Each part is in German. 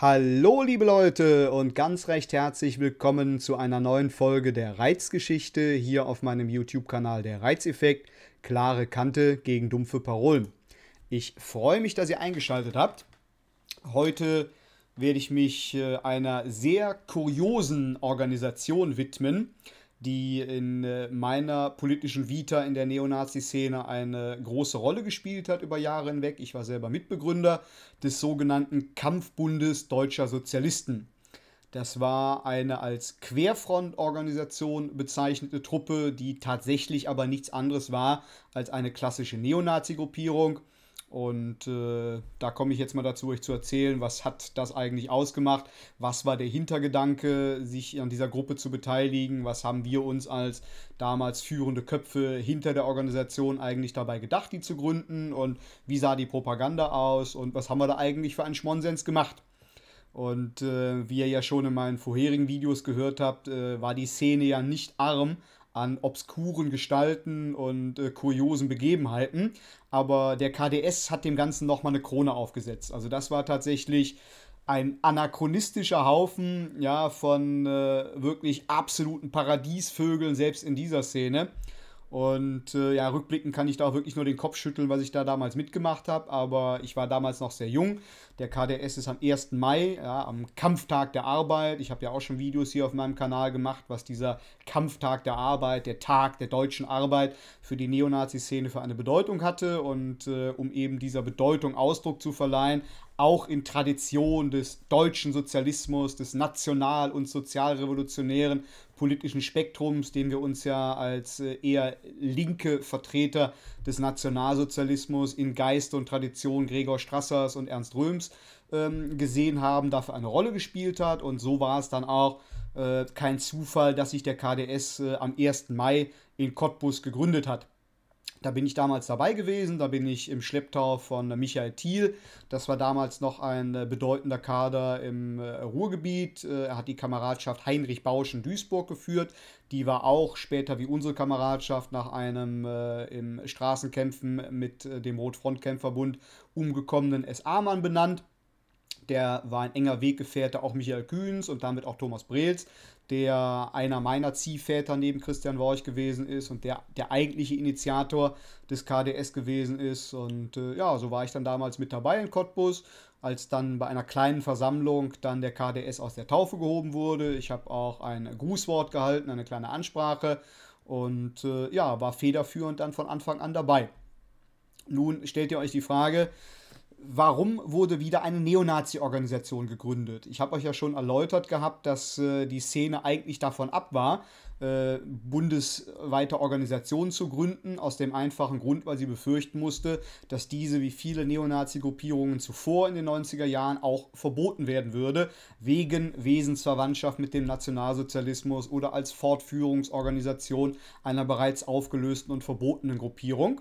Hallo liebe Leute und ganz recht herzlich willkommen zu einer neuen Folge der Reizgeschichte hier auf meinem YouTube-Kanal Der Reizeffekt. Klare Kante gegen dumpfe Parolen. Ich freue mich, dass ihr eingeschaltet habt. Heute werde ich mich äh, einer sehr kuriosen Organisation widmen die in äh, meiner politischen Vita in der Neonazi-Szene eine große Rolle gespielt hat über Jahre hinweg. Ich war selber Mitbegründer des sogenannten Kampfbundes deutscher Sozialisten. Das war eine als Querfrontorganisation bezeichnete Truppe, die tatsächlich aber nichts anderes war als eine klassische Neonazi-Gruppierung und äh, da komme ich jetzt mal dazu, euch zu erzählen, was hat das eigentlich ausgemacht, was war der Hintergedanke, sich an dieser Gruppe zu beteiligen, was haben wir uns als damals führende Köpfe hinter der Organisation eigentlich dabei gedacht, die zu gründen? Und wie sah die Propaganda aus? Und was haben wir da eigentlich für einen Schmonsens gemacht. Und äh, wie ihr ja schon in meinen vorherigen Videos gehört habt, äh, war die Szene ja nicht arm an obskuren Gestalten und äh, kuriosen Begebenheiten. Aber der KDS hat dem Ganzen nochmal eine Krone aufgesetzt. Also das war tatsächlich ein anachronistischer Haufen ja, von äh, wirklich absoluten Paradiesvögeln, selbst in dieser Szene. Und äh, ja, rückblickend kann ich da auch wirklich nur den Kopf schütteln, was ich da damals mitgemacht habe. Aber ich war damals noch sehr jung. Der KDS ist am 1. Mai, ja, am Kampftag der Arbeit. Ich habe ja auch schon Videos hier auf meinem Kanal gemacht, was dieser Kampftag der Arbeit, der Tag der deutschen Arbeit für die Neonazi-Szene für eine Bedeutung hatte. Und äh, um eben dieser Bedeutung Ausdruck zu verleihen, auch in Tradition des deutschen Sozialismus, des national- und sozialrevolutionären politischen Spektrums, den wir uns ja als äh, eher linke Vertreter des Nationalsozialismus in Geist und Tradition Gregor Strassers und Ernst Röhms ähm, gesehen haben, dafür eine Rolle gespielt hat. Und so war es dann auch äh, kein Zufall, dass sich der KDS äh, am 1. Mai in Cottbus gegründet hat. Da bin ich damals dabei gewesen, da bin ich im Schlepptau von Michael Thiel. Das war damals noch ein äh, bedeutender Kader im äh, Ruhrgebiet. Äh, er hat die Kameradschaft Heinrich Bausch in Duisburg geführt. Die war auch später wie unsere Kameradschaft nach einem äh, im Straßenkämpfen mit dem Rotfrontkämpferbund umgekommenen SA-Mann benannt. Der war ein enger Weggefährte auch Michael Kühns und damit auch Thomas Brehls der einer meiner Ziehväter neben Christian Worch gewesen ist und der der eigentliche Initiator des KDS gewesen ist. Und äh, ja, so war ich dann damals mit dabei in Cottbus, als dann bei einer kleinen Versammlung dann der KDS aus der Taufe gehoben wurde. Ich habe auch ein Grußwort gehalten, eine kleine Ansprache und äh, ja, war federführend dann von Anfang an dabei. Nun stellt ihr euch die Frage, warum wurde wieder eine Neonazi-Organisation gegründet? Ich habe euch ja schon erläutert gehabt, dass äh, die Szene eigentlich davon ab war, äh, bundesweite Organisationen zu gründen, aus dem einfachen Grund, weil sie befürchten musste, dass diese wie viele Neonazi-Gruppierungen zuvor in den 90er Jahren auch verboten werden würde, wegen Wesensverwandtschaft mit dem Nationalsozialismus oder als Fortführungsorganisation einer bereits aufgelösten und verbotenen Gruppierung.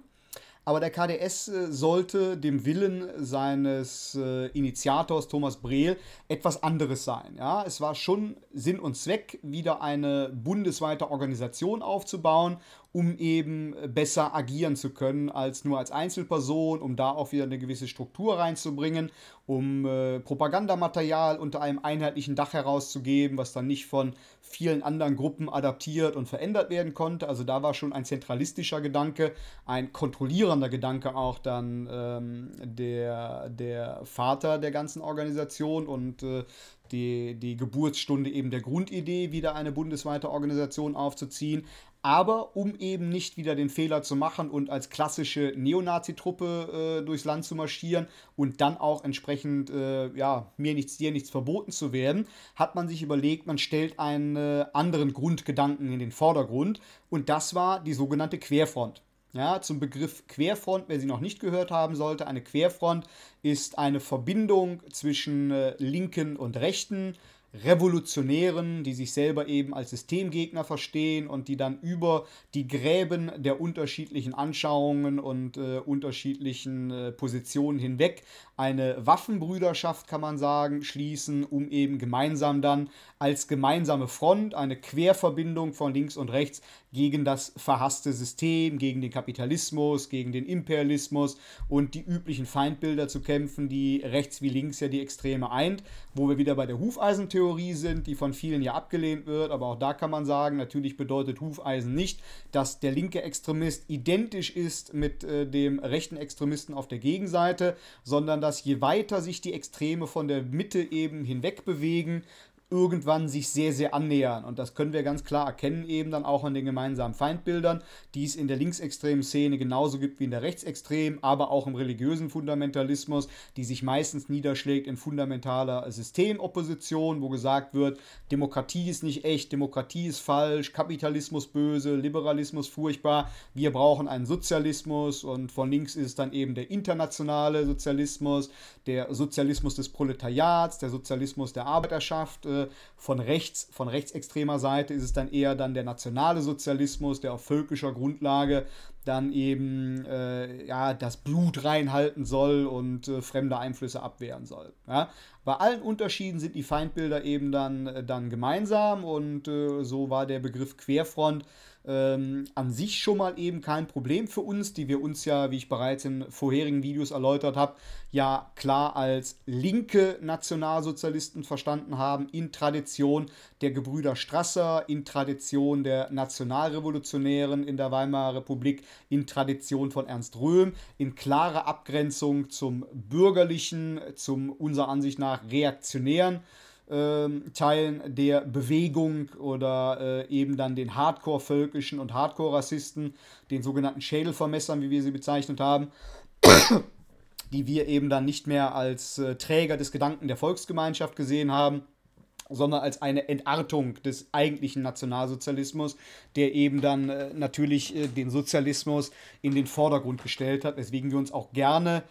Aber der KDS äh, sollte dem Willen seines äh, Initiators Thomas Brehl etwas anderes sein. Ja? Es war schon Sinn und Zweck, wieder eine bundesweite Organisation aufzubauen um eben besser agieren zu können als nur als Einzelperson, um da auch wieder eine gewisse Struktur reinzubringen, um äh, Propagandamaterial unter einem einheitlichen Dach herauszugeben, was dann nicht von vielen anderen Gruppen adaptiert und verändert werden konnte. Also da war schon ein zentralistischer Gedanke, ein kontrollierender Gedanke auch dann ähm, der, der Vater der ganzen Organisation und äh, die, die Geburtsstunde eben der Grundidee, wieder eine bundesweite Organisation aufzuziehen. Aber um eben nicht wieder den Fehler zu machen und als klassische Neonazi-Truppe äh, durchs Land zu marschieren und dann auch entsprechend, äh, ja, mir nichts, dir nichts verboten zu werden, hat man sich überlegt, man stellt einen äh, anderen Grundgedanken in den Vordergrund. Und das war die sogenannte Querfront. Ja, zum Begriff Querfront, wer sie noch nicht gehört haben sollte, eine Querfront ist eine Verbindung zwischen äh, linken und rechten Revolutionären, die sich selber eben als Systemgegner verstehen und die dann über die Gräben der unterschiedlichen Anschauungen und äh, unterschiedlichen äh, Positionen hinweg eine Waffenbrüderschaft, kann man sagen, schließen, um eben gemeinsam dann als gemeinsame Front eine Querverbindung von links und rechts gegen das verhasste System, gegen den Kapitalismus, gegen den Imperialismus und die üblichen Feindbilder zu kämpfen, die rechts wie links ja die Extreme eint, wo wir wieder bei der Hufeisentheorie sind, die von vielen ja abgelehnt wird, aber auch da kann man sagen, natürlich bedeutet Hufeisen nicht, dass der linke Extremist identisch ist mit äh, dem rechten Extremisten auf der Gegenseite, sondern dass je weiter sich die Extreme von der Mitte eben hinweg bewegen, irgendwann sich sehr, sehr annähern. Und das können wir ganz klar erkennen, eben dann auch an den gemeinsamen Feindbildern, die es in der linksextremen Szene genauso gibt wie in der rechtsextremen, aber auch im religiösen Fundamentalismus, die sich meistens niederschlägt in fundamentaler Systemopposition, wo gesagt wird, Demokratie ist nicht echt, Demokratie ist falsch, Kapitalismus böse, Liberalismus furchtbar, wir brauchen einen Sozialismus und von links ist es dann eben der internationale Sozialismus, der Sozialismus des Proletariats, der Sozialismus der Arbeiterschaft, von rechts, von rechtsextremer Seite ist es dann eher dann der nationale Sozialismus, der auf völkischer Grundlage dann eben äh, ja, das Blut reinhalten soll und äh, fremde Einflüsse abwehren soll. Ja? Bei allen Unterschieden sind die Feindbilder eben dann, äh, dann gemeinsam und äh, so war der Begriff Querfront ähm, an sich schon mal eben kein Problem für uns, die wir uns ja, wie ich bereits in vorherigen Videos erläutert habe, ja klar als linke Nationalsozialisten verstanden haben, in Tradition der Gebrüder Strasser, in Tradition der Nationalrevolutionären in der Weimarer Republik, in Tradition von Ernst Röhm, in klarer Abgrenzung zum bürgerlichen, zum unserer Ansicht nach reaktionären Teilen der Bewegung oder äh, eben dann den Hardcore-Völkischen und Hardcore-Rassisten, den sogenannten Schädelvermessern, wie wir sie bezeichnet haben, die wir eben dann nicht mehr als äh, Träger des Gedanken der Volksgemeinschaft gesehen haben, sondern als eine Entartung des eigentlichen Nationalsozialismus, der eben dann äh, natürlich äh, den Sozialismus in den Vordergrund gestellt hat, weswegen wir uns auch gerne ähm,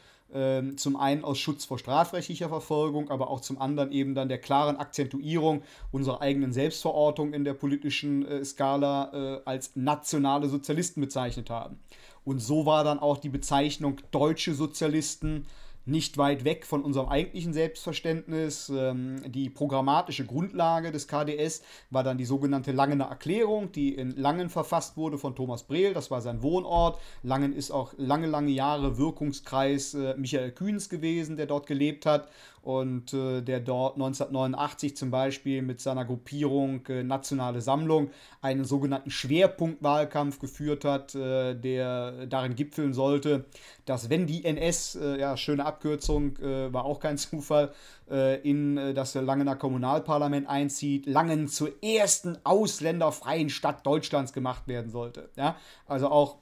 zum einen aus Schutz vor strafrechtlicher Verfolgung, aber auch zum anderen eben dann der klaren Akzentuierung unserer eigenen Selbstverortung in der politischen äh, Skala äh, als nationale Sozialisten bezeichnet haben. Und so war dann auch die Bezeichnung deutsche Sozialisten nicht weit weg von unserem eigentlichen Selbstverständnis. Ähm, die programmatische Grundlage des KDS war dann die sogenannte Langener Erklärung, die in Langen verfasst wurde von Thomas Brehl. Das war sein Wohnort. Langen ist auch lange, lange Jahre Wirkungskreis äh, Michael Kühns gewesen, der dort gelebt hat und äh, der dort 1989 zum Beispiel mit seiner Gruppierung äh, Nationale Sammlung einen sogenannten Schwerpunktwahlkampf geführt hat, äh, der darin gipfeln sollte, dass wenn die NS, äh, ja, schöne Abkürzung, äh, war auch kein Zufall, äh, in das Langener Kommunalparlament einzieht, Langen zur ersten ausländerfreien Stadt Deutschlands gemacht werden sollte. Ja? Also auch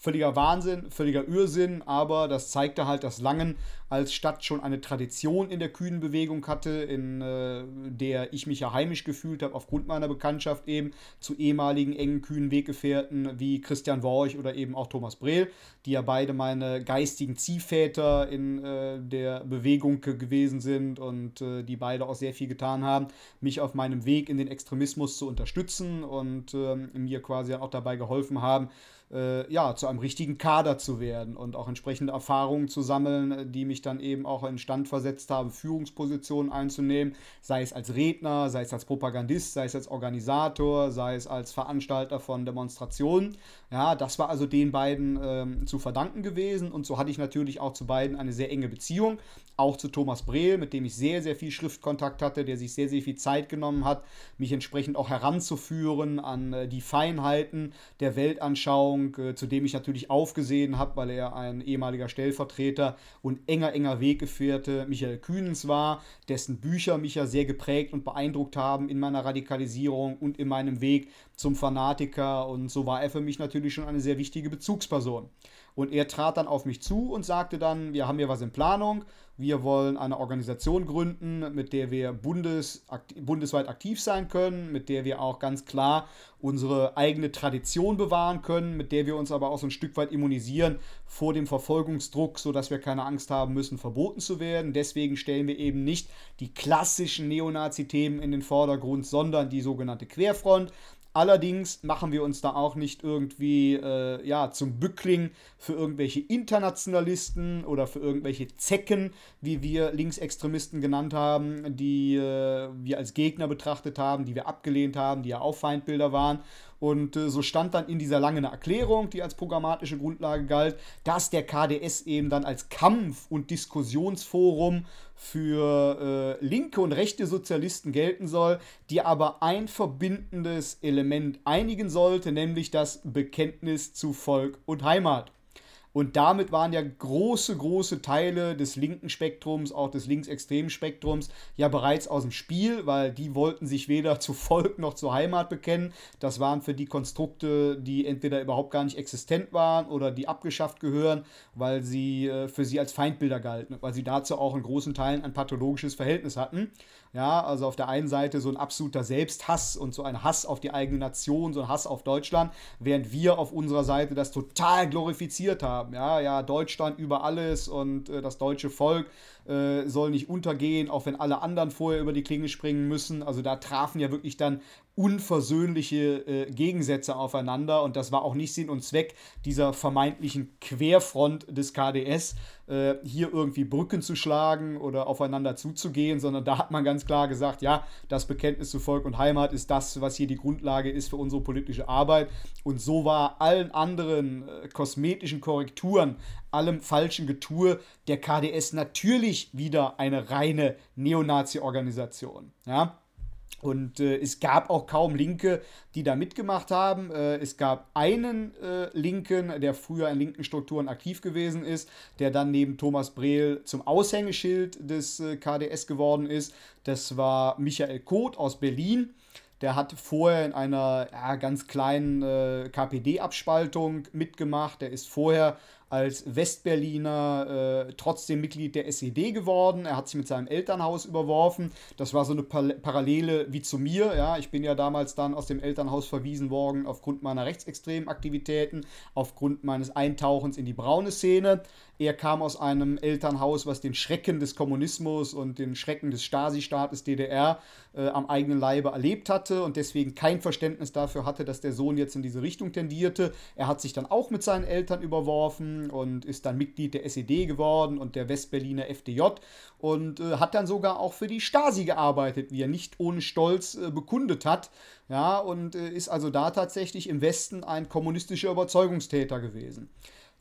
völliger Wahnsinn, völliger Irrsinn, aber das zeigte halt, dass Langen als Stadt schon eine Tradition in der Kühnenbewegung hatte, in äh, der ich mich ja heimisch gefühlt habe, aufgrund meiner Bekanntschaft eben zu ehemaligen engen kühnen Weggefährten wie Christian Worch oder eben auch Thomas Brehl, die ja beide meine geistigen Ziehväter in äh, der Bewegung gewesen sind und äh, die beide auch sehr viel getan haben, mich auf meinem Weg in den Extremismus zu unterstützen und ähm, mir quasi auch dabei geholfen haben, äh, ja, zu einem richtigen Kader zu werden und auch entsprechende Erfahrungen zu sammeln, die mich dann eben auch in Stand versetzt haben, Führungspositionen einzunehmen, sei es als Redner, sei es als Propagandist, sei es als Organisator, sei es als Veranstalter von Demonstrationen. Ja, das war also den beiden ähm, zu verdanken gewesen und so hatte ich natürlich auch zu beiden eine sehr enge Beziehung, auch zu Thomas Brehl, mit dem ich sehr, sehr viel Schriftkontakt hatte, der sich sehr, sehr viel Zeit genommen hat, mich entsprechend auch heranzuführen an äh, die Feinheiten der Weltanschauung, äh, zu dem ich natürlich aufgesehen habe, weil er ein ehemaliger Stellvertreter und enger, enger Weggefährte Michael Kühnens war, dessen Bücher mich ja sehr geprägt und beeindruckt haben in meiner Radikalisierung und in meinem Weg zum Fanatiker und so war er für mich natürlich schon eine sehr wichtige Bezugsperson. Und er trat dann auf mich zu und sagte dann, wir haben hier was in Planung, Wir wollen eine Organisation gründen, mit der wir bundes, bundesweit aktiv sein können, mit der wir auch ganz klar unsere eigene Tradition bewahren können, mit der wir uns aber auch so ein Stück weit immunisieren vor dem Verfolgungsdruck, sodass wir keine Angst haben müssen, verboten zu werden. Deswegen stellen wir eben nicht die klassischen Neonazi-Themen in den Vordergrund, sondern die sogenannte Querfront. Allerdings machen wir uns da auch nicht irgendwie äh, ja, zum Bückling für irgendwelche Internationalisten oder für irgendwelche Zecken, wie wir Linksextremisten genannt haben, die äh, wir als Gegner betrachtet haben, die wir abgelehnt haben, die ja auch Feindbilder waren. Und äh, so stand dann in dieser langen Erklärung, die als programmatische Grundlage galt, dass der KDS eben dann als Kampf- und Diskussionsforum für äh, linke und rechte Sozialisten gelten soll, die aber ein verbindendes Element einigen sollte, nämlich das Bekenntnis zu Volk und Heimat. Und damit waren ja große, große Teile des linken Spektrums, auch des linksextremen Spektrums, ja bereits aus dem Spiel, weil die wollten sich weder zu Volk noch zur Heimat bekennen. Das waren für die Konstrukte, die entweder überhaupt gar nicht existent waren oder die abgeschafft gehören, weil sie äh, für sie als Feindbilder galten, weil sie dazu auch in großen Teilen ein pathologisches Verhältnis hatten. Ja, also auf der einen Seite so ein absoluter Selbsthass und so ein Hass auf die eigene Nation, so ein Hass auf Deutschland, während wir auf unserer Seite das total glorifiziert haben. Ja, ja, Deutschland über alles und äh, das deutsche Volk äh, soll nicht untergehen, auch wenn alle anderen vorher über die Klinge springen müssen. Also da trafen ja wirklich dann unversöhnliche äh, Gegensätze aufeinander und das war auch nicht Sinn und Zweck dieser vermeintlichen Querfront des KDS, äh, hier irgendwie Brücken zu schlagen oder aufeinander zuzugehen, sondern da hat man ganz klar gesagt, ja, das Bekenntnis zu Volk und Heimat ist das, was hier die Grundlage ist für unsere politische Arbeit und so war allen anderen äh, kosmetischen Korrekturen, allem falschen Getue der KDS natürlich wieder eine reine Neonazi-Organisation. Ja? Und äh, es gab auch kaum Linke, die da mitgemacht haben. Äh, es gab einen äh, Linken, der früher in linken Strukturen aktiv gewesen ist, der dann neben Thomas Brehl zum Aushängeschild des äh, KDS geworden ist. Das war Michael Koth aus Berlin. Der hat vorher in einer ja, ganz kleinen äh, KPD-Abspaltung mitgemacht. Der ist vorher als Westberliner äh, trotzdem Mitglied der SED geworden. Er hat sich mit seinem Elternhaus überworfen. Das war so eine pa Parallele wie zu mir. Ja, ich bin ja damals dann aus dem Elternhaus verwiesen worden aufgrund meiner rechtsextremen Aktivitäten, aufgrund meines Eintauchens in die braune Szene. Er kam aus einem Elternhaus, was den Schrecken des Kommunismus und den Schrecken des Stasi-Staates DDR äh, am eigenen Leibe erlebt hatte und deswegen kein Verständnis dafür hatte, dass der Sohn jetzt in diese Richtung tendierte. Er hat sich dann auch mit seinen Eltern überworfen und ist dann Mitglied der SED geworden und der Westberliner FDJ und äh, hat dann sogar auch für die Stasi gearbeitet, wie er nicht ohne Stolz äh, bekundet hat. Ja, und äh, ist also da tatsächlich im Westen ein kommunistischer Überzeugungstäter gewesen.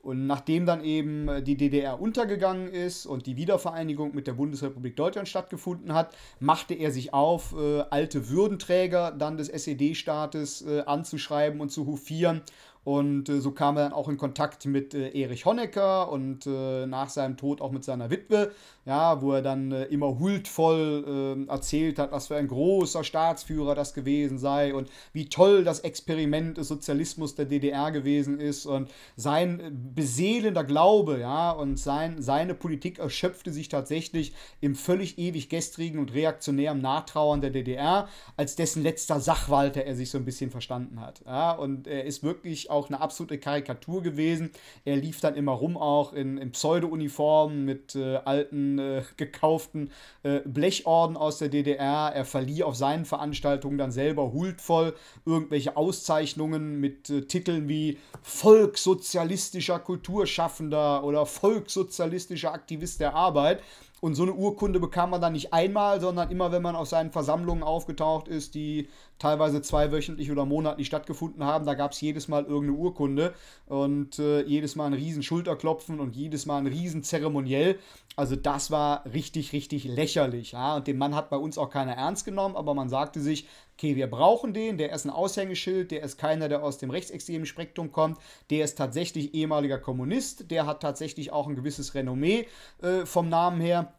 Und nachdem dann eben äh, die DDR untergegangen ist und die Wiedervereinigung mit der Bundesrepublik Deutschland stattgefunden hat, machte er sich auf, äh, alte Würdenträger dann des SED-Staates äh, anzuschreiben und zu hofieren und äh, so kam er dann auch in Kontakt mit äh, Erich Honecker und äh, nach seinem Tod auch mit seiner Witwe, ja, wo er dann äh, immer huldvoll ähm, erzählt hat, was für ein großer Staatsführer das gewesen sei und wie toll das Experiment des Sozialismus der DDR gewesen ist und sein äh, beseelender Glaube, ja, und sein, seine Politik erschöpfte sich tatsächlich im völlig ewig gestrigen und reaktionären Nachtrauern der DDR, als dessen letzter Sachwalter er sich so ein bisschen verstanden hat. Ja, und er ist wirklich auch auch eine absolute Karikatur gewesen. Er lief dann immer rum, auch in, in Pseudo-Uniformen mit äh, alten, äh, gekauften äh, Blechorden aus der DDR. Er verlieh auf seinen Veranstaltungen dann selber huldvoll irgendwelche Auszeichnungen mit äh, Titeln wie Volkssozialistischer Kulturschaffender oder Volkssozialistischer Aktivist der Arbeit. Und so eine Urkunde bekam man dann nicht einmal, sondern immer, wenn man auf seinen Versammlungen aufgetaucht ist, die teilweise zweiwöchentlich oder monatlich stattgefunden haben. Da gab es jedes Mal irgendeine Urkunde und äh, jedes Mal ein riesen Schulterklopfen und jedes Mal ein riesen Zeremoniell. Also das war richtig, richtig lächerlich. Ja? Und den Mann hat bei uns auch keiner ernst genommen, aber man sagte sich, okay, wir brauchen den, der ist ein Aushängeschild, der ist keiner, der aus dem rechtsextremen Spektrum kommt, der ist tatsächlich ehemaliger Kommunist, der hat tatsächlich auch ein gewisses Renommee äh, vom Namen her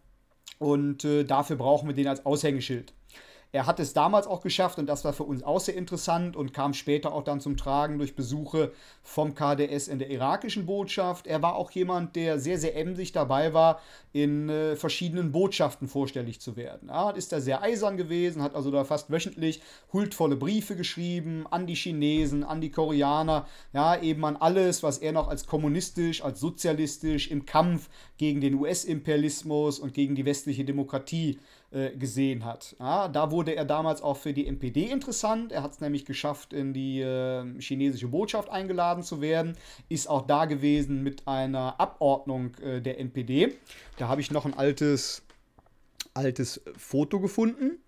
und äh, dafür brauchen wir den als Aushängeschild. Er hat es damals auch geschafft und das war für uns auch sehr interessant und kam später auch dann zum Tragen durch Besuche vom KDS in der irakischen Botschaft. Er war auch jemand, der sehr, sehr emsig dabei war, in äh, verschiedenen Botschaften vorstellig zu werden. Ja, ist er sehr eisern gewesen, hat also da fast wöchentlich huldvolle Briefe geschrieben an die Chinesen, an die Koreaner, ja, eben an alles, was er noch als kommunistisch, als sozialistisch im Kampf gegen den US-Imperialismus und gegen die westliche Demokratie äh, gesehen hat. Ja, da wurde er damals auch für die NPD interessant. Er hat es nämlich geschafft, in die äh, chinesische Botschaft eingeladen zu werden. Ist auch da gewesen mit einer Abordnung äh, der NPD. Da habe ich noch ein altes, altes Foto gefunden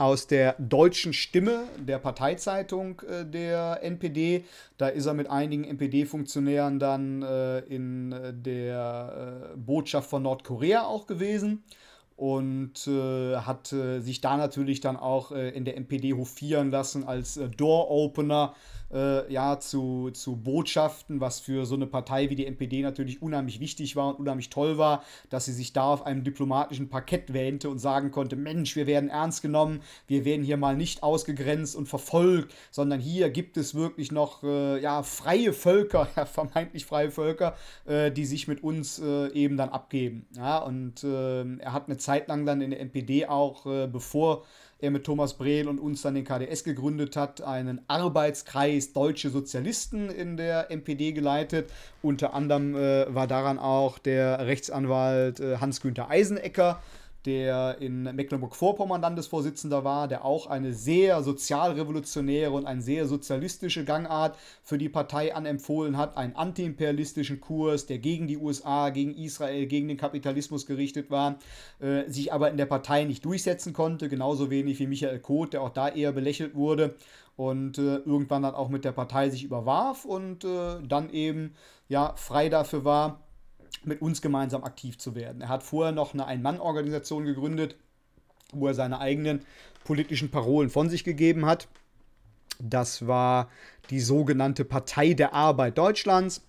aus der deutschen Stimme der Parteizeitung äh, der NPD. Da ist er mit einigen NPD-Funktionären dann äh, in der äh, Botschaft von Nordkorea auch gewesen und äh, hat äh, sich da natürlich dann auch äh, in der NPD hofieren lassen als äh, Door-Opener äh, ja, zu, zu Botschaften, was für so eine Partei wie die NPD natürlich unheimlich wichtig war und unheimlich toll war, dass sie sich da auf einem diplomatischen Parkett wähnte und sagen konnte, Mensch, wir werden ernst genommen, wir werden hier mal nicht ausgegrenzt und verfolgt, sondern hier gibt es wirklich noch äh, ja, freie Völker, ja, vermeintlich freie Völker, äh, die sich mit uns äh, eben dann abgeben. Ja, und äh, er hat eine Zeit lang dann in der NPD auch, äh, bevor er mit Thomas Brehl und uns dann den KDS gegründet hat, einen Arbeitskreis Deutsche Sozialisten in der NPD geleitet. Unter anderem äh, war daran auch der Rechtsanwalt äh, Hans-Günther Eisenecker der in Mecklenburg-Vorpommern Landesvorsitzender war, der auch eine sehr sozialrevolutionäre und eine sehr sozialistische Gangart für die Partei anempfohlen hat, einen antiimperialistischen Kurs, der gegen die USA, gegen Israel, gegen den Kapitalismus gerichtet war, äh, sich aber in der Partei nicht durchsetzen konnte, genauso wenig wie Michael Koth, der auch da eher belächelt wurde und äh, irgendwann dann auch mit der Partei sich überwarf und äh, dann eben ja frei dafür war, mit uns gemeinsam aktiv zu werden. Er hat vorher noch eine Ein-Mann-Organisation gegründet, wo er seine eigenen politischen Parolen von sich gegeben hat. Das war die sogenannte Partei der Arbeit Deutschlands.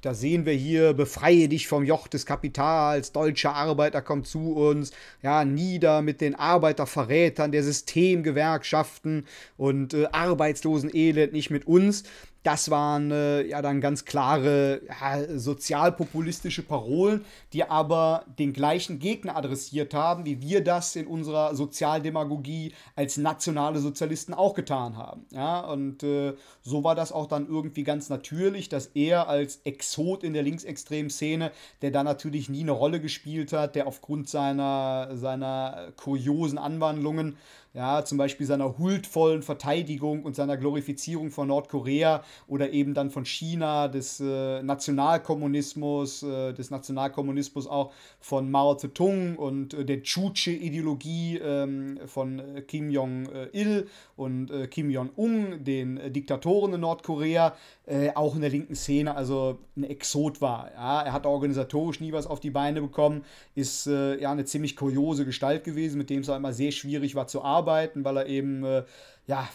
Da sehen wir hier, befreie dich vom Joch des Kapitals, deutsche Arbeiter kommt zu uns, ja, nieder mit den Arbeiterverrätern der Systemgewerkschaften und äh, Arbeitslosenelend, nicht mit uns das waren äh, ja dann ganz klare ja, sozialpopulistische Parolen, die aber den gleichen Gegner adressiert haben, wie wir das in unserer Sozialdemagogie als nationale Sozialisten auch getan haben. Ja, und äh, so war das auch dann irgendwie ganz natürlich, dass er als Exot in der linksextremen Szene, der da natürlich nie eine Rolle gespielt hat, der aufgrund seiner, seiner kuriosen Anwandlungen ja, zum Beispiel seiner huldvollen Verteidigung und seiner Glorifizierung von Nordkorea oder eben dann von China, des äh, Nationalkommunismus, äh, des Nationalkommunismus auch von Mao Zedong und äh, der Chuche-Ideologie ähm, von äh, Kim Jong-il und äh, Kim Jong-un, den äh, Diktatoren in Nordkorea, auch in der linken Szene, also ein Exot war. Ja, er hat organisatorisch nie was auf die Beine bekommen, ist ja eine ziemlich kuriose Gestalt gewesen, mit dem es auch immer sehr schwierig war zu arbeiten, weil er eben ja,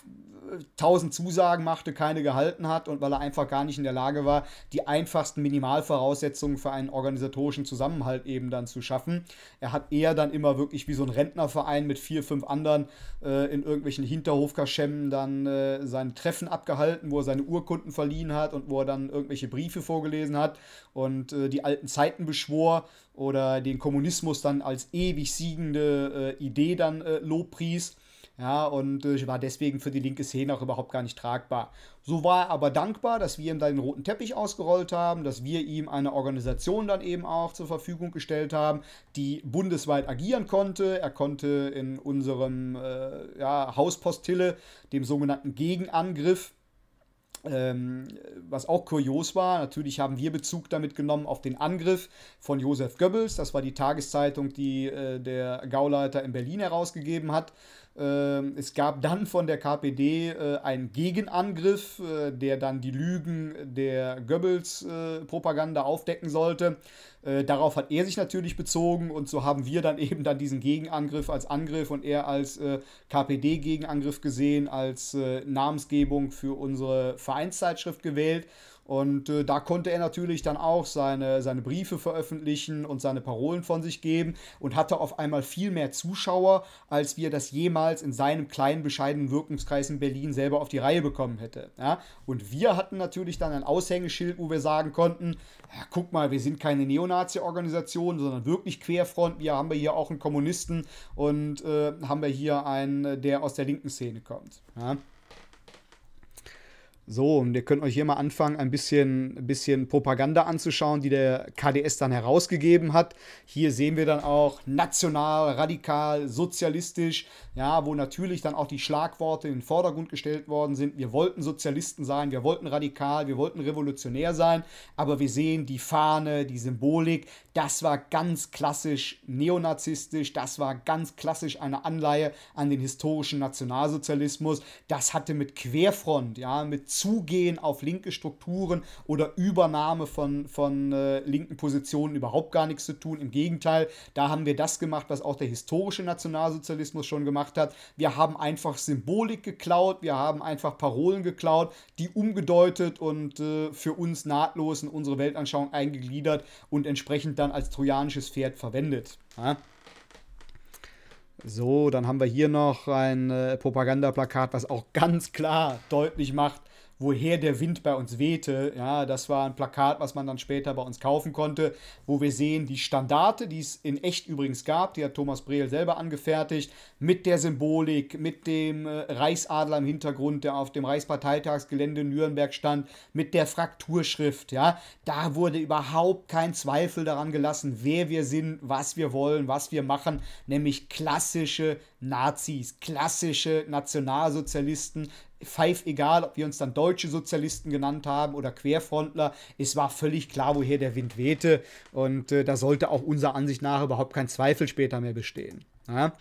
tausend Zusagen machte, keine gehalten hat und weil er einfach gar nicht in der Lage war, die einfachsten Minimalvoraussetzungen für einen organisatorischen Zusammenhalt eben dann zu schaffen. Er hat eher dann immer wirklich wie so ein Rentnerverein mit vier, fünf anderen äh, in irgendwelchen Hinterhofkaschemmen dann äh, seine Treffen abgehalten, wo er seine Urkunden verliehen hat und wo er dann irgendwelche Briefe vorgelesen hat und äh, die alten Zeiten beschwor oder den Kommunismus dann als ewig siegende äh, Idee dann äh, lobpries. Ja, und äh, war deswegen für die linke Szene auch überhaupt gar nicht tragbar. So war er aber dankbar, dass wir ihm da den roten Teppich ausgerollt haben, dass wir ihm eine Organisation dann eben auch zur Verfügung gestellt haben, die bundesweit agieren konnte. Er konnte in unserem äh, ja, Hauspostille, dem sogenannten Gegenangriff, ähm, was auch kurios war, natürlich haben wir Bezug damit genommen auf den Angriff von Josef Goebbels. Das war die Tageszeitung, die äh, der Gauleiter in Berlin herausgegeben hat. Ähm, es gab dann von der KPD äh, einen Gegenangriff, äh, der dann die Lügen der Goebbels-Propaganda äh, aufdecken sollte. Darauf hat er sich natürlich bezogen und so haben wir dann eben dann diesen Gegenangriff als Angriff und er als KPD-Gegenangriff gesehen, als Namensgebung für unsere Vereinszeitschrift gewählt. Und äh, da konnte er natürlich dann auch seine, seine Briefe veröffentlichen und seine Parolen von sich geben und hatte auf einmal viel mehr Zuschauer, als wir das jemals in seinem kleinen, bescheidenen Wirkungskreis in Berlin selber auf die Reihe bekommen hätte. Ja? Und wir hatten natürlich dann ein Aushängeschild, wo wir sagen konnten, ja, guck mal, wir sind keine Neonazi-Organisation, sondern wirklich Querfront. Wir haben hier auch einen Kommunisten und äh, haben wir hier einen, der aus der linken Szene kommt. Ja? So, und ihr könnt euch hier mal anfangen, ein bisschen, ein bisschen Propaganda anzuschauen, die der KDS dann herausgegeben hat. Hier sehen wir dann auch national, radikal, sozialistisch, ja, wo natürlich dann auch die Schlagworte in den Vordergrund gestellt worden sind. Wir wollten Sozialisten sein, wir wollten radikal, wir wollten revolutionär sein, aber wir sehen die Fahne, die Symbolik, das war ganz klassisch neonazistisch, das war ganz klassisch eine Anleihe an den historischen Nationalsozialismus. Das hatte mit Querfront, ja, mit Zugehen auf linke Strukturen oder Übernahme von, von äh, linken Positionen überhaupt gar nichts zu tun. Im Gegenteil, da haben wir das gemacht, was auch der historische Nationalsozialismus schon gemacht hat. Wir haben einfach Symbolik geklaut, wir haben einfach Parolen geklaut, die umgedeutet und äh, für uns nahtlos in unsere Weltanschauung eingegliedert und entsprechend dann als trojanisches Pferd verwendet. Ja? So, dann haben wir hier noch ein äh, Propagandaplakat, was auch ganz klar deutlich macht, woher der Wind bei uns wehte. Ja, das war ein Plakat, was man dann später bei uns kaufen konnte, wo wir sehen die Standarte, die es in echt übrigens gab, die hat Thomas Brehl selber angefertigt, mit der Symbolik, mit dem äh, Reichsadler im Hintergrund, der auf dem Reichsparteitagsgelände in Nürnberg stand, mit der Frakturschrift. Ja, da wurde überhaupt kein Zweifel daran gelassen, wer wir sind, was wir wollen, was wir machen, nämlich klassische Nazis, klassische Nationalsozialisten, pfeif egal, ob wir uns dann deutsche Sozialisten genannt haben oder Querfrontler. Es war völlig klar, woher der Wind wehte. Und äh, da sollte auch unserer Ansicht nach überhaupt kein Zweifel später mehr bestehen. Ja?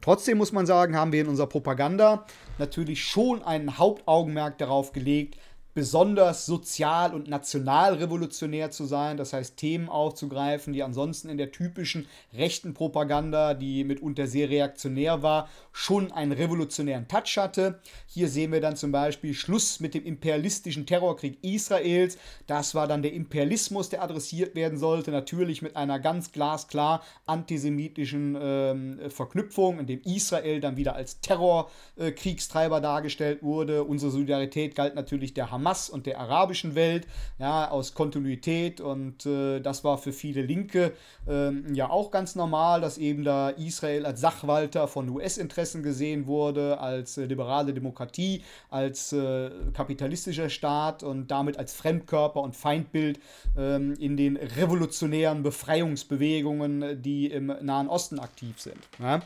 Trotzdem muss man sagen, haben wir in unserer Propaganda natürlich schon ein Hauptaugenmerk darauf gelegt, besonders sozial und nationalrevolutionär zu sein, das heißt Themen aufzugreifen, die ansonsten in der typischen rechten Propaganda, die mitunter sehr reaktionär war, schon einen revolutionären Touch hatte. Hier sehen wir dann zum Beispiel Schluss mit dem imperialistischen Terrorkrieg Israels. Das war dann der Imperialismus, der adressiert werden sollte, natürlich mit einer ganz glasklar antisemitischen äh, Verknüpfung, in dem Israel dann wieder als Terrorkriegstreiber äh, dargestellt wurde. Unsere Solidarität galt natürlich der Hamas Hamas und der arabischen Welt, ja, aus Kontinuität und äh, das war für viele Linke äh, ja auch ganz normal, dass eben da Israel als Sachwalter von US-Interessen gesehen wurde, als äh, liberale Demokratie, als äh, kapitalistischer Staat und damit als Fremdkörper und Feindbild ähm, in den revolutionären Befreiungsbewegungen, die im Nahen Osten aktiv sind. Ja?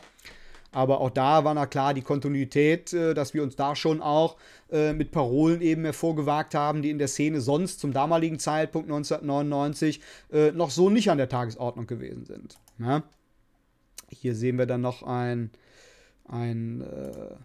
Aber auch da war na klar die Kontinuität, äh, dass wir uns da schon auch äh, mit Parolen eben hervorgewagt haben, die in der Szene sonst zum damaligen Zeitpunkt 1999 äh, noch so nicht an der Tagesordnung gewesen sind. Ja? Hier sehen wir dann noch ein, ein äh,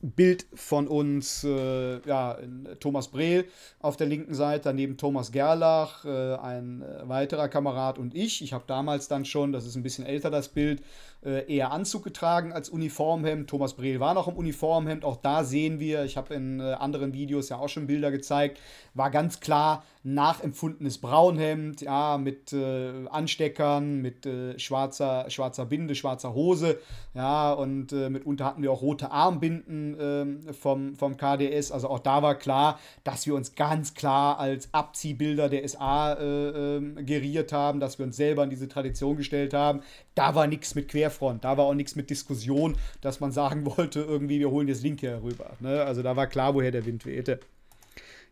Bild von uns, äh, ja, Thomas Brehl auf der linken Seite, daneben Thomas Gerlach, äh, ein weiterer Kamerad und ich. Ich habe damals dann schon, das ist ein bisschen älter das Bild, eher Anzug getragen als Uniformhemd. Thomas Brehl war noch im Uniformhemd, auch da sehen wir, ich habe in äh, anderen Videos ja auch schon Bilder gezeigt, war ganz klar nachempfundenes Braunhemd, ja, mit äh, Ansteckern, mit schwarzer, schwarzer Binde, schwarzer Hose, ja, und mitunter hatten wir auch rote Armbinden ähm, vom, vom KDS. Also auch da war klar, dass wir uns ganz klar als Abziehbilder der SA äh, äh, geriert haben, dass wir uns selber in diese Tradition gestellt haben. Da war nichts mit Querfront, da war auch nichts mit Diskussion, dass man sagen wollte, irgendwie, wir holen das Linke herüber. Ne? Also da war klar, woher der Wind wehte.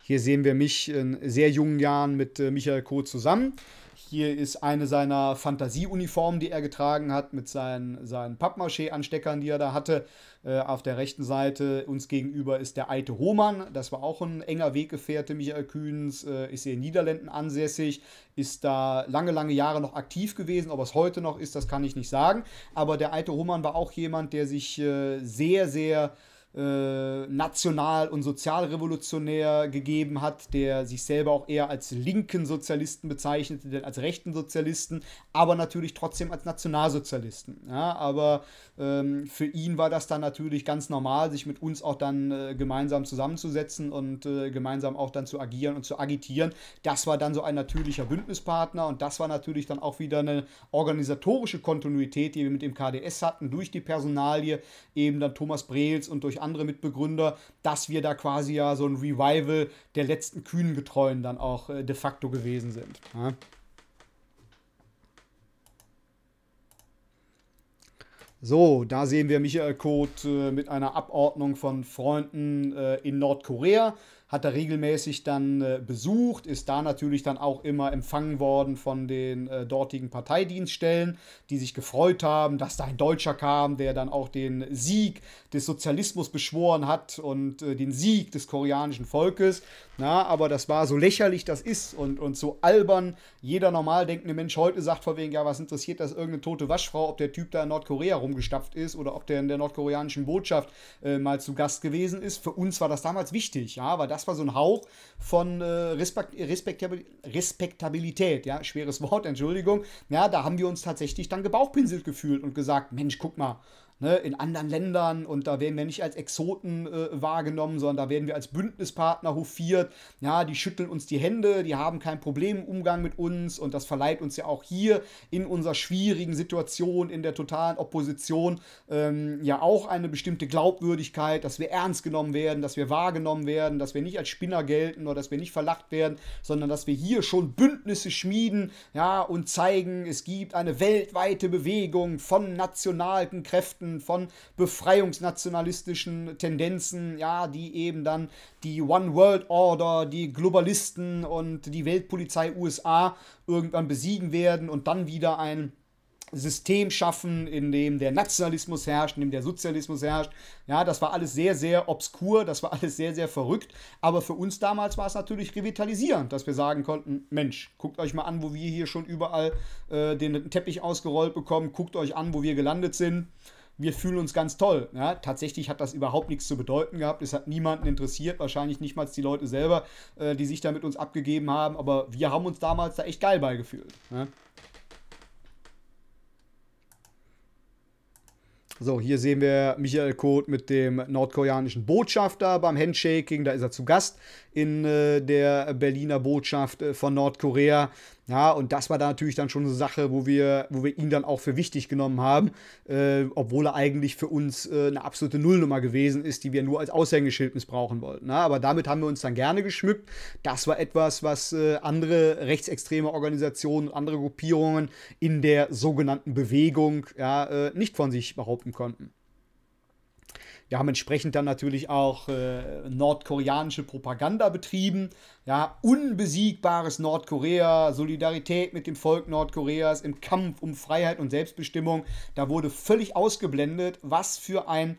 Hier sehen wir mich in sehr jungen Jahren mit äh, Michael Koh zusammen. Hier ist eine seiner Fantasieuniformen, die er getragen hat, mit seinen, seinen Pappmaché-Ansteckern, die er da hatte. Äh, auf der rechten Seite uns gegenüber ist der alte Hohmann. Das war auch ein enger Weggefährte Michael Kühns. Äh, ist hier in Niederlanden ansässig. Ist da lange, lange Jahre noch aktiv gewesen. Ob es heute noch ist, das kann ich nicht sagen. Aber der alte Hohmann war auch jemand, der sich äh, sehr, sehr äh, national- und sozialrevolutionär gegeben hat, der sich selber auch eher als linken Sozialisten bezeichnete, denn als rechten Sozialisten, aber natürlich trotzdem als Nationalsozialisten. Ja, aber ähm, für ihn war das dann natürlich ganz normal, sich mit uns auch dann äh, gemeinsam zusammenzusetzen und äh, gemeinsam auch dann zu agieren und zu agitieren. Das war dann so ein natürlicher Bündnispartner und das war natürlich dann auch wieder eine organisatorische Kontinuität, die wir mit dem KDS hatten, durch die Personalie, eben dann Thomas Brehls und durch andere Mitbegründer, dass wir da quasi ja so ein Revival der letzten Kühnengetreuen dann auch äh, de facto gewesen sind. Ja. So, da sehen wir Michael Koth äh, mit einer Abordnung von Freunden äh, in Nordkorea hat er regelmäßig dann äh, besucht, ist da natürlich dann auch immer empfangen worden von den äh, dortigen Parteidienststellen, die sich gefreut haben, dass da ein Deutscher kam, der dann auch den Sieg des Sozialismus beschworen hat und äh, den Sieg des koreanischen Volkes. Na, aber das war so lächerlich das ist und, und so albern. Jeder normal denkende Mensch heute sagt vor wegen, ja, was interessiert das irgendeine tote Waschfrau, ob der Typ da in Nordkorea rumgestapft ist oder ob der in der nordkoreanischen Botschaft äh, mal zu Gast gewesen ist. Für uns war das damals wichtig, ja, weil das das war so ein Hauch von äh, Respekt, Respektabil Respektabilität, ja, schweres Wort, Entschuldigung. Ja, da haben wir uns tatsächlich dann gebauchpinselt gefühlt und gesagt, Mensch, guck mal, ne, in anderen Ländern und da werden wir nicht als Exoten äh, wahrgenommen, sondern da werden wir als Bündnispartner hofiert. Ja, die schütteln uns die Hände, die haben kein Problem im Umgang mit uns und das verleiht uns ja auch hier in unserer schwierigen Situation, in der totalen Opposition, ähm, ja auch eine bestimmte Glaubwürdigkeit, dass wir ernst genommen werden, dass wir wahrgenommen werden, dass wir nicht als Spinner gelten oder dass wir nicht verlacht werden, sondern dass wir hier schon Bündnisse schmieden, ja, und zeigen, es gibt eine weltweite Bewegung von nationalen Kräften, von befreiungsnationalistischen Tendenzen, ja, die eben dann die One World Order, die Globalisten und die Weltpolizei USA irgendwann besiegen werden und dann wieder ein System schaffen, in dem der Nationalismus herrscht, in dem der Sozialismus herrscht. Ja, das war alles sehr, sehr obskur, das war alles sehr, sehr verrückt. Aber für uns damals war es natürlich revitalisierend, dass wir sagen konnten: Mensch, guckt euch mal an, wo wir hier schon überall äh, den Teppich ausgerollt bekommen, guckt euch an, wo wir gelandet sind wir fühlen uns ganz toll. Ja, tatsächlich hat das überhaupt nichts zu bedeuten gehabt. Es hat niemanden interessiert, wahrscheinlich nicht mal die Leute selber, äh, die sich da mit uns abgegeben haben. Aber wir haben uns damals da echt geil beigefühlt. Ja. So, hier sehen wir Michael Koth mit dem nordkoreanischen Botschafter beim Handshaking. Da ist er zu Gast in äh, der Berliner Botschaft äh, von Nordkorea. Ja, und das war da natürlich dann schon eine Sache, wo wir, wo wir ihn dann auch für wichtig genommen haben, äh, obwohl er eigentlich für uns äh, eine absolute Nullnummer gewesen ist, die wir nur als Aushängeschild missbrauchen wollten. Ja, aber damit haben wir uns dann gerne geschmückt. Das war etwas, was äh, andere rechtsextreme Organisationen und andere Gruppierungen in der sogenannten Bewegung ja, äh, nicht von sich behaupten konnten. Wir haben entsprechend dann natürlich auch äh, nordkoreanische Propaganda betrieben. Ja, unbesiegbares Nordkorea, Solidarität mit dem Volk Nordkoreas im Kampf um Freiheit und Selbstbestimmung. Da wurde völlig ausgeblendet, was für ein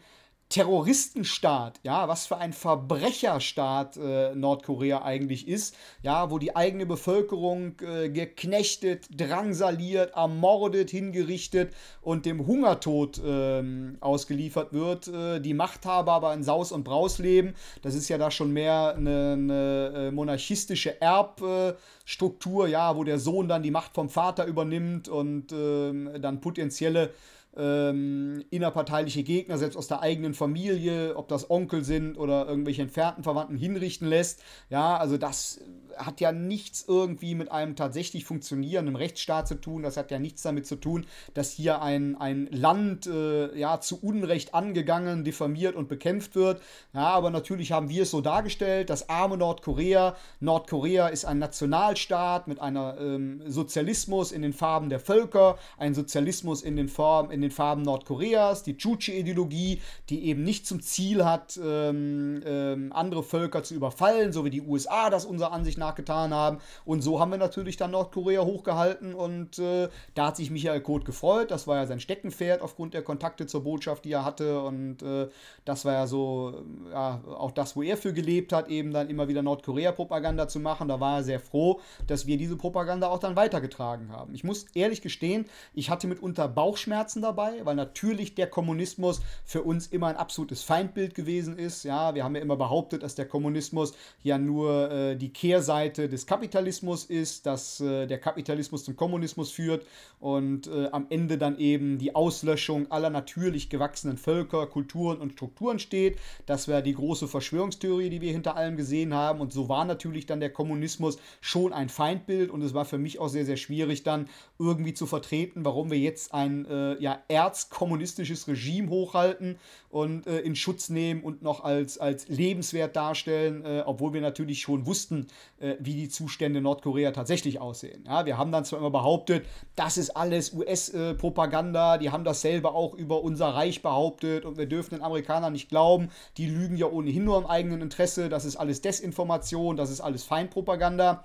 Terroristenstaat, ja, was für ein Verbrecherstaat äh, Nordkorea eigentlich ist, ja, wo die eigene Bevölkerung äh, geknechtet, drangsaliert, ermordet, hingerichtet und dem Hungertod äh, ausgeliefert wird. Äh, die Machthaber aber in Saus und Braus leben. Das ist ja da schon mehr eine, eine äh, monarchistische Erbstruktur, ja, wo der Sohn dann die Macht vom Vater übernimmt und ähm, dann potenzielle ähm, innerparteiliche Gegner, selbst aus der eigenen Familie, ob das Onkel sind oder irgendwelche entfernten Verwandten hinrichten lässt. Ja, also das hat ja nichts irgendwie mit einem tatsächlich funktionierenden Rechtsstaat zu tun. Das hat ja nichts damit zu tun, dass hier ein, ein Land äh, ja, zu Unrecht angegangen, diffamiert und bekämpft wird. Ja, aber natürlich haben wir es so dargestellt, das arme Nordkorea. Nordkorea ist ein Nationalstaat mit einem ähm, Sozialismus in den Farben der Völker, ein Sozialismus in den, Form, in den Farben Nordkoreas, die Juche-Ideologie, die eben nicht zum Ziel hat, ähm, ähm, andere Völker zu überfallen, so wie die USA das unserer Ansicht nach nachgetan haben. Und so haben wir natürlich dann Nordkorea hochgehalten und äh, da hat sich Michael Koth gefreut. Das war ja sein Steckenpferd aufgrund der Kontakte zur Botschaft, die er hatte. Und äh, das war ja so, ja, auch das, wo er für gelebt hat, eben dann immer wieder Nordkorea-Propaganda zu machen. Da war er sehr froh, dass wir diese Propaganda auch dann weitergetragen haben. Ich muss ehrlich gestehen, ich hatte mitunter Bauchschmerzen dabei dabei, weil natürlich der Kommunismus für uns immer ein absolutes Feindbild gewesen ist. Ja, wir haben ja immer behauptet, dass der Kommunismus ja nur äh, die Kehrseite des Kapitalismus ist, dass äh, der Kapitalismus zum Kommunismus führt und äh, am Ende dann eben die Auslöschung aller natürlich gewachsenen Völker, Kulturen und Strukturen steht. Das wäre die große Verschwörungstheorie, die wir hinter allem gesehen haben. Und so war natürlich dann der Kommunismus schon ein Feindbild und es war für mich auch sehr, sehr schwierig dann irgendwie zu vertreten, warum wir jetzt ein äh, ja, erzkommunistisches Regime hochhalten und äh, in Schutz nehmen und noch als, als lebenswert darstellen, äh, obwohl wir natürlich schon wussten, äh, wie die Zustände Nordkorea tatsächlich aussehen. Ja, wir haben dann zwar immer behauptet, das ist alles US-Propaganda, die haben das selber auch über unser Reich behauptet und wir dürfen den Amerikanern nicht glauben, die lügen ja ohnehin nur im eigenen Interesse, das ist alles Desinformation, das ist alles Feindpropaganda.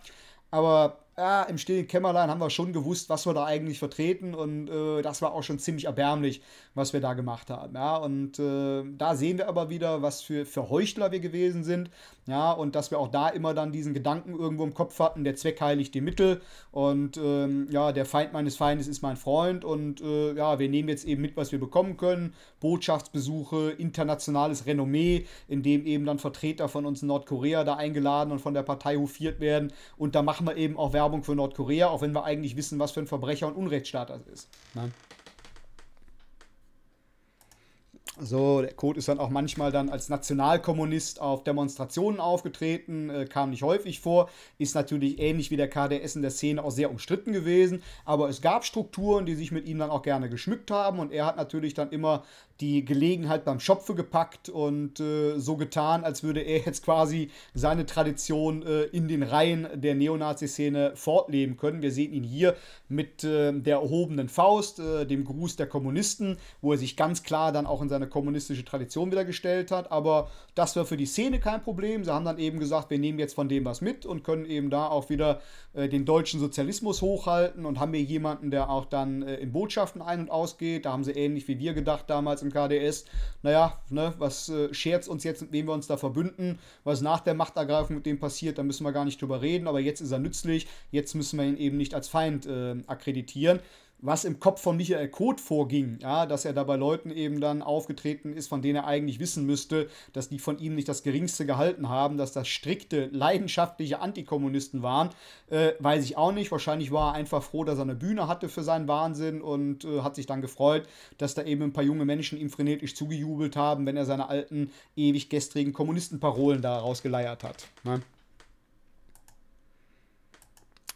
Aber ja, im stillen Kämmerlein haben wir schon gewusst, was wir da eigentlich vertreten und äh, das war auch schon ziemlich erbärmlich, was wir da gemacht haben. Ja, und äh, da sehen wir aber wieder, was für, für Heuchler wir gewesen sind. Ja, und dass wir auch da immer dann diesen Gedanken irgendwo im Kopf hatten, der Zweck heiligt die Mittel und ähm, ja, der Feind meines Feindes ist mein Freund und äh, ja, wir nehmen jetzt eben mit, was wir bekommen können. Botschaftsbesuche, internationales Renommee, in dem eben dann Vertreter von uns in Nordkorea da eingeladen und von der Partei hofiert werden und da machen wir eben auch Werbung Werbung für Nordkorea, auch wenn wir eigentlich wissen, was für ein Verbrecher und Unrechtsstaat das ist. Ne? So, der Code ist dann auch manchmal dann als Nationalkommunist auf Demonstrationen aufgetreten, äh, kam nicht häufig vor, ist natürlich ähnlich wie der KDS in der Szene auch sehr umstritten gewesen, aber es gab Strukturen, die sich mit ihm dann auch gerne geschmückt haben und er hat natürlich dann immer die Gelegenheit beim Schopfe gepackt und äh, so getan, als würde er jetzt quasi seine Tradition äh, in den Reihen der Neonazi-Szene fortleben können. Wir sehen ihn hier mit äh, der erhobenen Faust, äh, dem Gruß der Kommunisten, wo er sich ganz klar dann auch in seine kommunistische Tradition wieder gestellt hat. Aber das war für die Szene kein Problem. Sie haben dann eben gesagt, wir nehmen jetzt von dem was mit und können eben da auch wieder äh, den deutschen Sozialismus hochhalten und haben hier jemanden, der auch dann äh, in Botschaften ein- und ausgeht. Da haben sie ähnlich wie wir gedacht damals im KDS, naja, ne, was äh, scherzt uns jetzt, mit wem wir uns da verbünden, was nach der Machtergreifung mit dem passiert, da müssen wir gar nicht drüber reden, aber jetzt ist er nützlich, jetzt müssen wir ihn eben nicht als Feind äh, akkreditieren was im Kopf von Michael Koth vorging, ja, dass er da bei Leuten eben dann aufgetreten ist, von denen er eigentlich wissen müsste, dass die von ihm nicht das geringste gehalten haben, dass das strikte, leidenschaftliche Antikommunisten waren, äh, weiß ich auch nicht. Wahrscheinlich war er einfach froh, dass er eine Bühne hatte für seinen Wahnsinn und äh, hat sich dann gefreut, dass da eben ein paar junge Menschen ihm frenetisch zugejubelt haben, wenn er seine alten, ewig gestrigen Kommunistenparolen da rausgeleiert hat. Ne?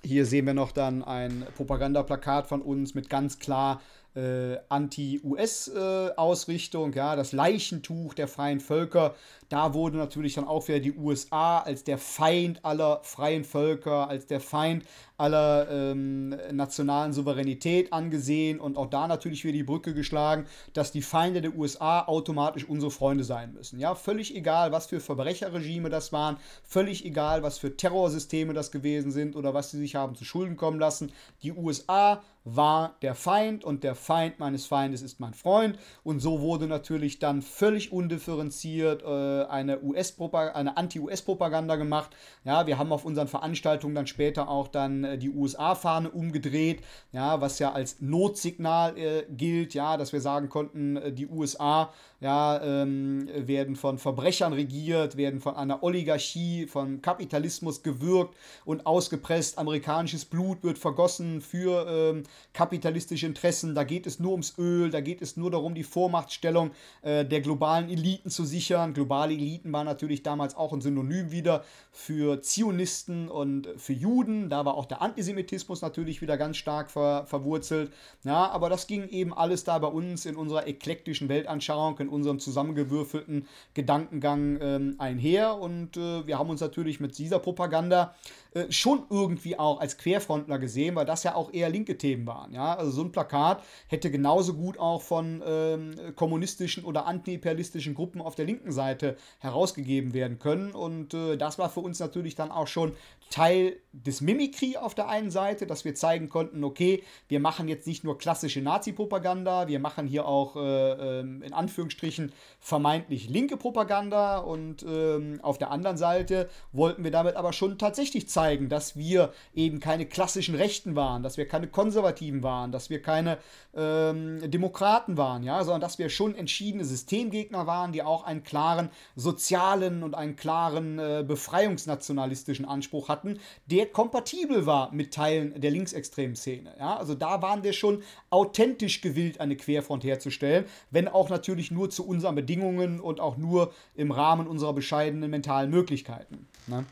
Hier sehen wir noch dann ein Propagandaplakat von uns mit ganz klar äh, Anti-US-Ausrichtung, äh, ja, das Leichentuch der freien Völker. Da wurde natürlich dann auch wieder die USA als der Feind aller freien Völker, als der Feind aller ähm, nationalen Souveränität angesehen und auch da natürlich wieder die Brücke geschlagen, dass die Feinde der USA automatisch unsere Freunde sein müssen. Ja, völlig egal, was für Verbrecherregime das waren, völlig egal, was für Terrorsysteme das gewesen sind oder was sie sich haben zu Schulden kommen lassen. Die USA war der Feind und der Feind meines Feindes ist mein Freund. Und so wurde natürlich dann völlig undifferenziert äh, eine, US eine Anti-US-Propaganda gemacht. Ja, wir haben auf unseren Veranstaltungen dann später auch dann äh, die USA-Fahne umgedreht, ja, was ja als Notsignal äh, gilt, ja, dass wir sagen konnten, äh, die USA ja, ähm, werden von Verbrechern regiert, werden von einer Oligarchie, von Kapitalismus gewürgt und ausgepresst. Amerikanisches Blut wird vergossen für ähm, kapitalistische Interessen. Da geht es nur ums Öl, da geht es nur darum, die Vormachtstellung äh, der globalen Eliten zu sichern. Globale Eliten waren natürlich damals auch ein Synonym wieder für Zionisten und für Juden. Da war auch der Antisemitismus natürlich wieder ganz stark ver verwurzelt. Ja, aber das ging eben alles da bei uns in unserer eklektischen Weltanschauung, in unserem zusammengewürfelten Gedankengang ähm, einher. Und äh, wir haben uns natürlich mit dieser Propaganda äh, schon irgendwie auch als Querfrontler gesehen, weil das ja auch eher linke Themen waren. Ja? Also so ein Plakat hätte genauso gut auch von ähm, kommunistischen oder antiimperialistischen Gruppen auf der linken Seite herausgegeben werden können. Und äh, das war für uns natürlich dann auch schon Teil des Mimikry auf der einen Seite, dass wir zeigen konnten, okay, wir machen jetzt nicht nur klassische Nazi-Propaganda, wir machen hier auch äh, ähm, in Anführungsstrichen vermeintlich linke Propaganda und ähm, auf der anderen Seite wollten wir damit aber schon tatsächlich zeigen, dass wir eben keine klassischen Rechten waren, dass wir keine Konservativen waren, dass wir keine ähm, Demokraten waren, ja, sondern dass wir schon entschiedene Systemgegner waren, die auch einen klaren sozialen und einen klaren äh, befreiungsnationalistischen Anspruch hatten, der kompatibel war mit Teilen der linksextremen Szene. Ja? Also da waren wir schon authentisch gewillt, eine Querfront herzustellen, wenn auch natürlich nur zu unseren Bedingungen und auch nur im Rahmen unserer bescheidenen mentalen Möglichkeiten. Ne?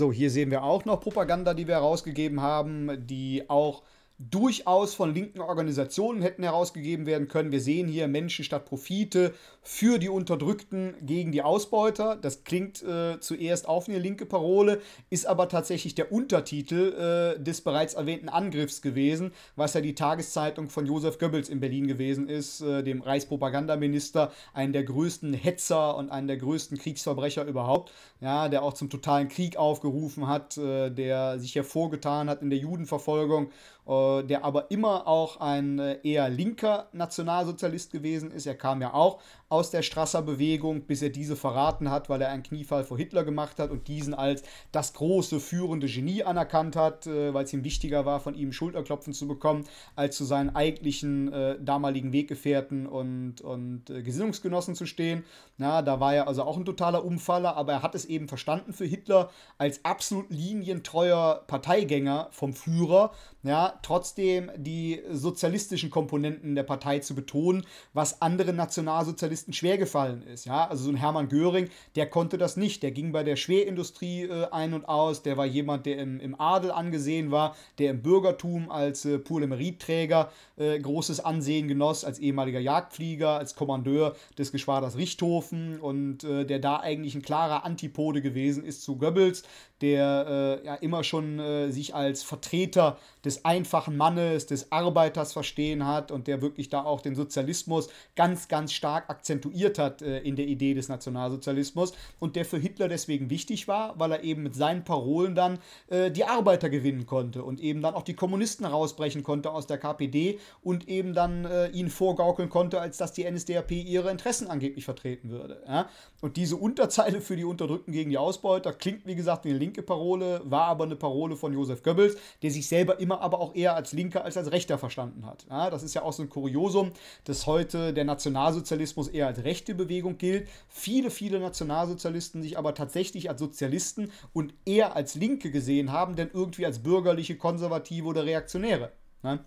So, hier sehen wir auch noch Propaganda, die wir herausgegeben haben, die auch durchaus von linken Organisationen hätten herausgegeben werden können. Wir sehen hier Menschen statt Profite für die Unterdrückten gegen die Ausbeuter. Das klingt äh, zuerst auf eine linke Parole, ist aber tatsächlich der Untertitel äh, des bereits erwähnten Angriffs gewesen, was ja die Tageszeitung von Josef Goebbels in Berlin gewesen ist, äh, dem Reichspropagandaminister, einen der größten Hetzer und einen der größten Kriegsverbrecher überhaupt, ja, der auch zum totalen Krieg aufgerufen hat, äh, der sich hervorgetan hat in der Judenverfolgung der aber immer auch ein äh, eher linker Nationalsozialist gewesen ist. Er kam ja auch aus der Strasser Bewegung, bis er diese verraten hat, weil er einen Kniefall vor Hitler gemacht hat und diesen als das große führende Genie anerkannt hat, äh, weil es ihm wichtiger war, von ihm Schulterklopfen zu bekommen, als zu seinen eigentlichen äh, damaligen Weggefährten und, und äh, Gesinnungsgenossen zu stehen. Na, da war er also auch ein totaler Umfaller, aber er hat es eben verstanden für Hitler als absolut linientreuer Parteigänger vom Führer, ja, trotzdem die sozialistischen Komponenten der Partei zu betonen, was anderen Nationalsozialisten schwer gefallen ist. Ja, also so ein Hermann Göring, der konnte das nicht. Der ging bei der Schwerindustrie äh, ein und aus. Der war jemand, der im, im Adel angesehen war, der im Bürgertum als äh, pure Meritträger äh, großes Ansehen genoss, als ehemaliger Jagdflieger, als Kommandeur des Geschwaders Richthofen und äh, der da eigentlich ein klarer Antipode gewesen ist zu Goebbels, der äh, ja immer schon äh, sich als Vertreter des einfachen Mannes, des Arbeiters verstehen hat und der wirklich da auch den Sozialismus ganz, ganz stark akzentuiert hat äh, in der Idee des Nationalsozialismus und der für Hitler deswegen wichtig war, weil er eben mit seinen Parolen dann äh, die Arbeiter gewinnen konnte und eben dann auch die Kommunisten rausbrechen konnte aus der KPD und eben dann äh, ihnen vorgaukeln konnte, als dass die NSDAP ihre Interessen angeblich vertreten würde. Ja? Und diese Unterzeile für die Unterdrückten gegen die Ausbeuter klingt, wie gesagt, wie eine linke Parole, war aber eine Parole von Josef Goebbels, der sich selber immer aber auch eher als Linker als als Rechter verstanden hat. Ja, das ist ja auch so ein Kuriosum, dass heute der Nationalsozialismus eher als rechte Bewegung gilt. Viele, viele Nationalsozialisten sich aber tatsächlich als Sozialisten und eher als Linke gesehen haben, denn irgendwie als bürgerliche, konservative oder Reaktionäre. Ne?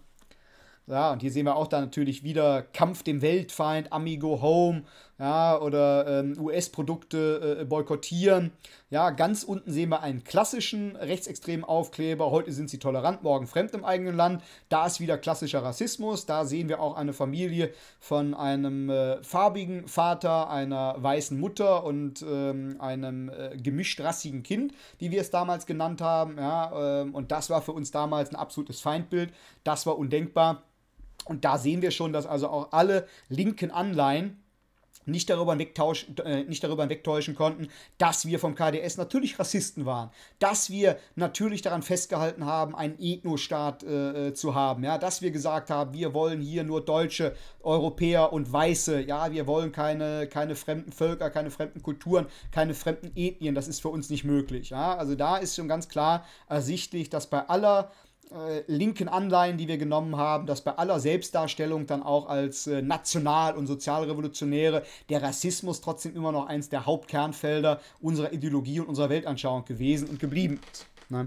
Ja, und hier sehen wir auch dann natürlich wieder Kampf dem Weltfeind, Amigo Home, ja, oder ähm, US-Produkte äh, boykottieren. Ja, ganz unten sehen wir einen klassischen rechtsextremen Aufkleber. Heute sind sie tolerant, morgen fremd im eigenen Land. Da ist wieder klassischer Rassismus. Da sehen wir auch eine Familie von einem äh, farbigen Vater, einer weißen Mutter und ähm, einem äh, gemischtrassigen Kind, wie wir es damals genannt haben. Ja, ähm, und das war für uns damals ein absolutes Feindbild. Das war undenkbar. Und da sehen wir schon, dass also auch alle linken Anleihen nicht darüber, äh, nicht darüber hinwegtäuschen konnten, dass wir vom KDS natürlich Rassisten waren, dass wir natürlich daran festgehalten haben, einen Ethnostaat äh, äh, zu haben, ja, dass wir gesagt haben, wir wollen hier nur Deutsche, Europäer und Weiße, ja, wir wollen keine, keine fremden Völker, keine fremden Kulturen, keine fremden Ethnien, das ist für uns nicht möglich, ja, also da ist schon ganz klar ersichtlich, dass bei aller äh, linken Anleihen, die wir genommen haben, dass bei aller Selbstdarstellung dann auch als äh, national- und sozialrevolutionäre der Rassismus trotzdem immer noch eins der Hauptkernfelder unserer Ideologie und unserer Weltanschauung gewesen und geblieben ist. Ne?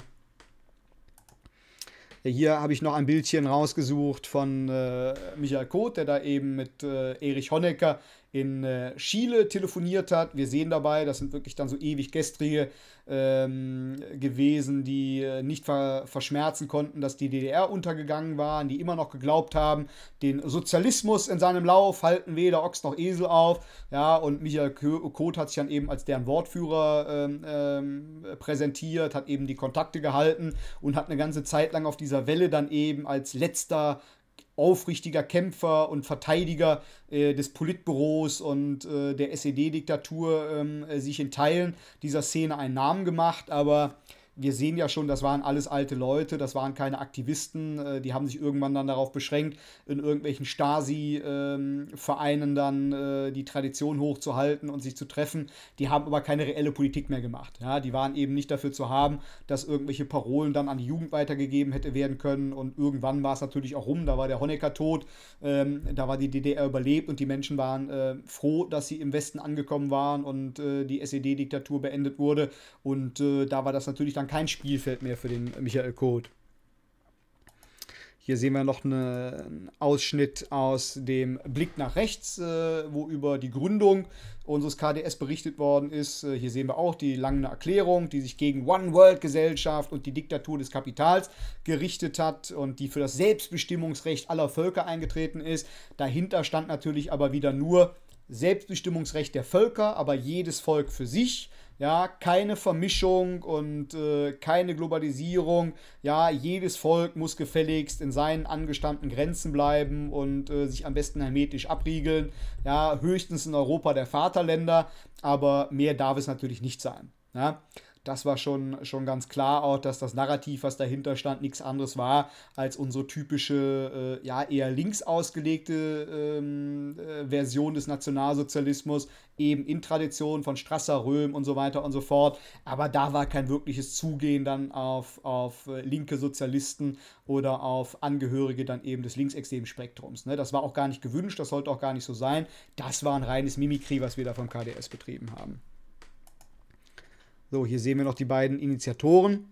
Hier habe ich noch ein Bildchen rausgesucht von äh, Michael Koth, der da eben mit äh, Erich Honecker in äh, Chile telefoniert hat. Wir sehen dabei, das sind wirklich dann so ewig gestrige ähm, gewesen, die äh, nicht ver verschmerzen konnten, dass die DDR untergegangen waren, die immer noch geglaubt haben, den Sozialismus in seinem Lauf halten weder Ochs noch Esel auf. Ja, und Michael Koth hat sich dann eben als deren Wortführer ähm, ähm, präsentiert, hat eben die Kontakte gehalten und hat eine ganze Zeit lang auf dieser Welle dann eben als letzter aufrichtiger Kämpfer und Verteidiger äh, des Politbüros und äh, der SED-Diktatur ähm, äh, sich in Teilen dieser Szene einen Namen gemacht, aber wir sehen ja schon, das waren alles alte Leute, das waren keine Aktivisten, äh, die haben sich irgendwann dann darauf beschränkt, in irgendwelchen Stasi-Vereinen ähm, dann äh, die Tradition hochzuhalten und sich zu treffen. Die haben aber keine reelle Politik mehr gemacht. Ja? Die waren eben nicht dafür zu haben, dass irgendwelche Parolen dann an die Jugend weitergegeben hätte werden können. Und irgendwann war es natürlich auch rum, da war der Honecker tot, ähm, da war die DDR überlebt und die Menschen waren äh, froh, dass sie im Westen angekommen waren und äh, die SED-Diktatur beendet wurde. Und äh, da war das natürlich dann kein Spielfeld mehr für den Michael Koth. Hier sehen wir noch einen Ausschnitt aus dem Blick nach rechts, äh, wo über die Gründung unseres KDS berichtet worden ist. Äh, hier sehen wir auch die lange Erklärung, die sich gegen One World Gesellschaft und die Diktatur des Kapitals gerichtet hat und die für das Selbstbestimmungsrecht aller Völker eingetreten ist. Dahinter stand natürlich aber wieder nur Selbstbestimmungsrecht der Völker, aber jedes Volk für sich ja, keine Vermischung und äh, keine Globalisierung. Ja, jedes Volk muss gefälligst in seinen angestammten Grenzen bleiben und äh, sich am besten hermetisch abriegeln. Ja, höchstens in Europa der Vaterländer, aber mehr darf es natürlich nicht sein. Ja das war schon, schon ganz klar auch, dass das Narrativ, was dahinter stand, nichts anderes war als unsere typische, äh, ja, eher links ausgelegte ähm, äh, Version des Nationalsozialismus, eben in Tradition von Strasser, Röhm und so weiter und so fort. Aber da war kein wirkliches Zugehen dann auf, auf äh, linke Sozialisten oder auf Angehörige dann eben des linksextremen Spektrums. Ne? Das war auch gar nicht gewünscht, das sollte auch gar nicht so sein. Das war ein reines Mimikry, was wir da vom KDS betrieben haben. So, hier sehen wir noch die beiden Initiatoren.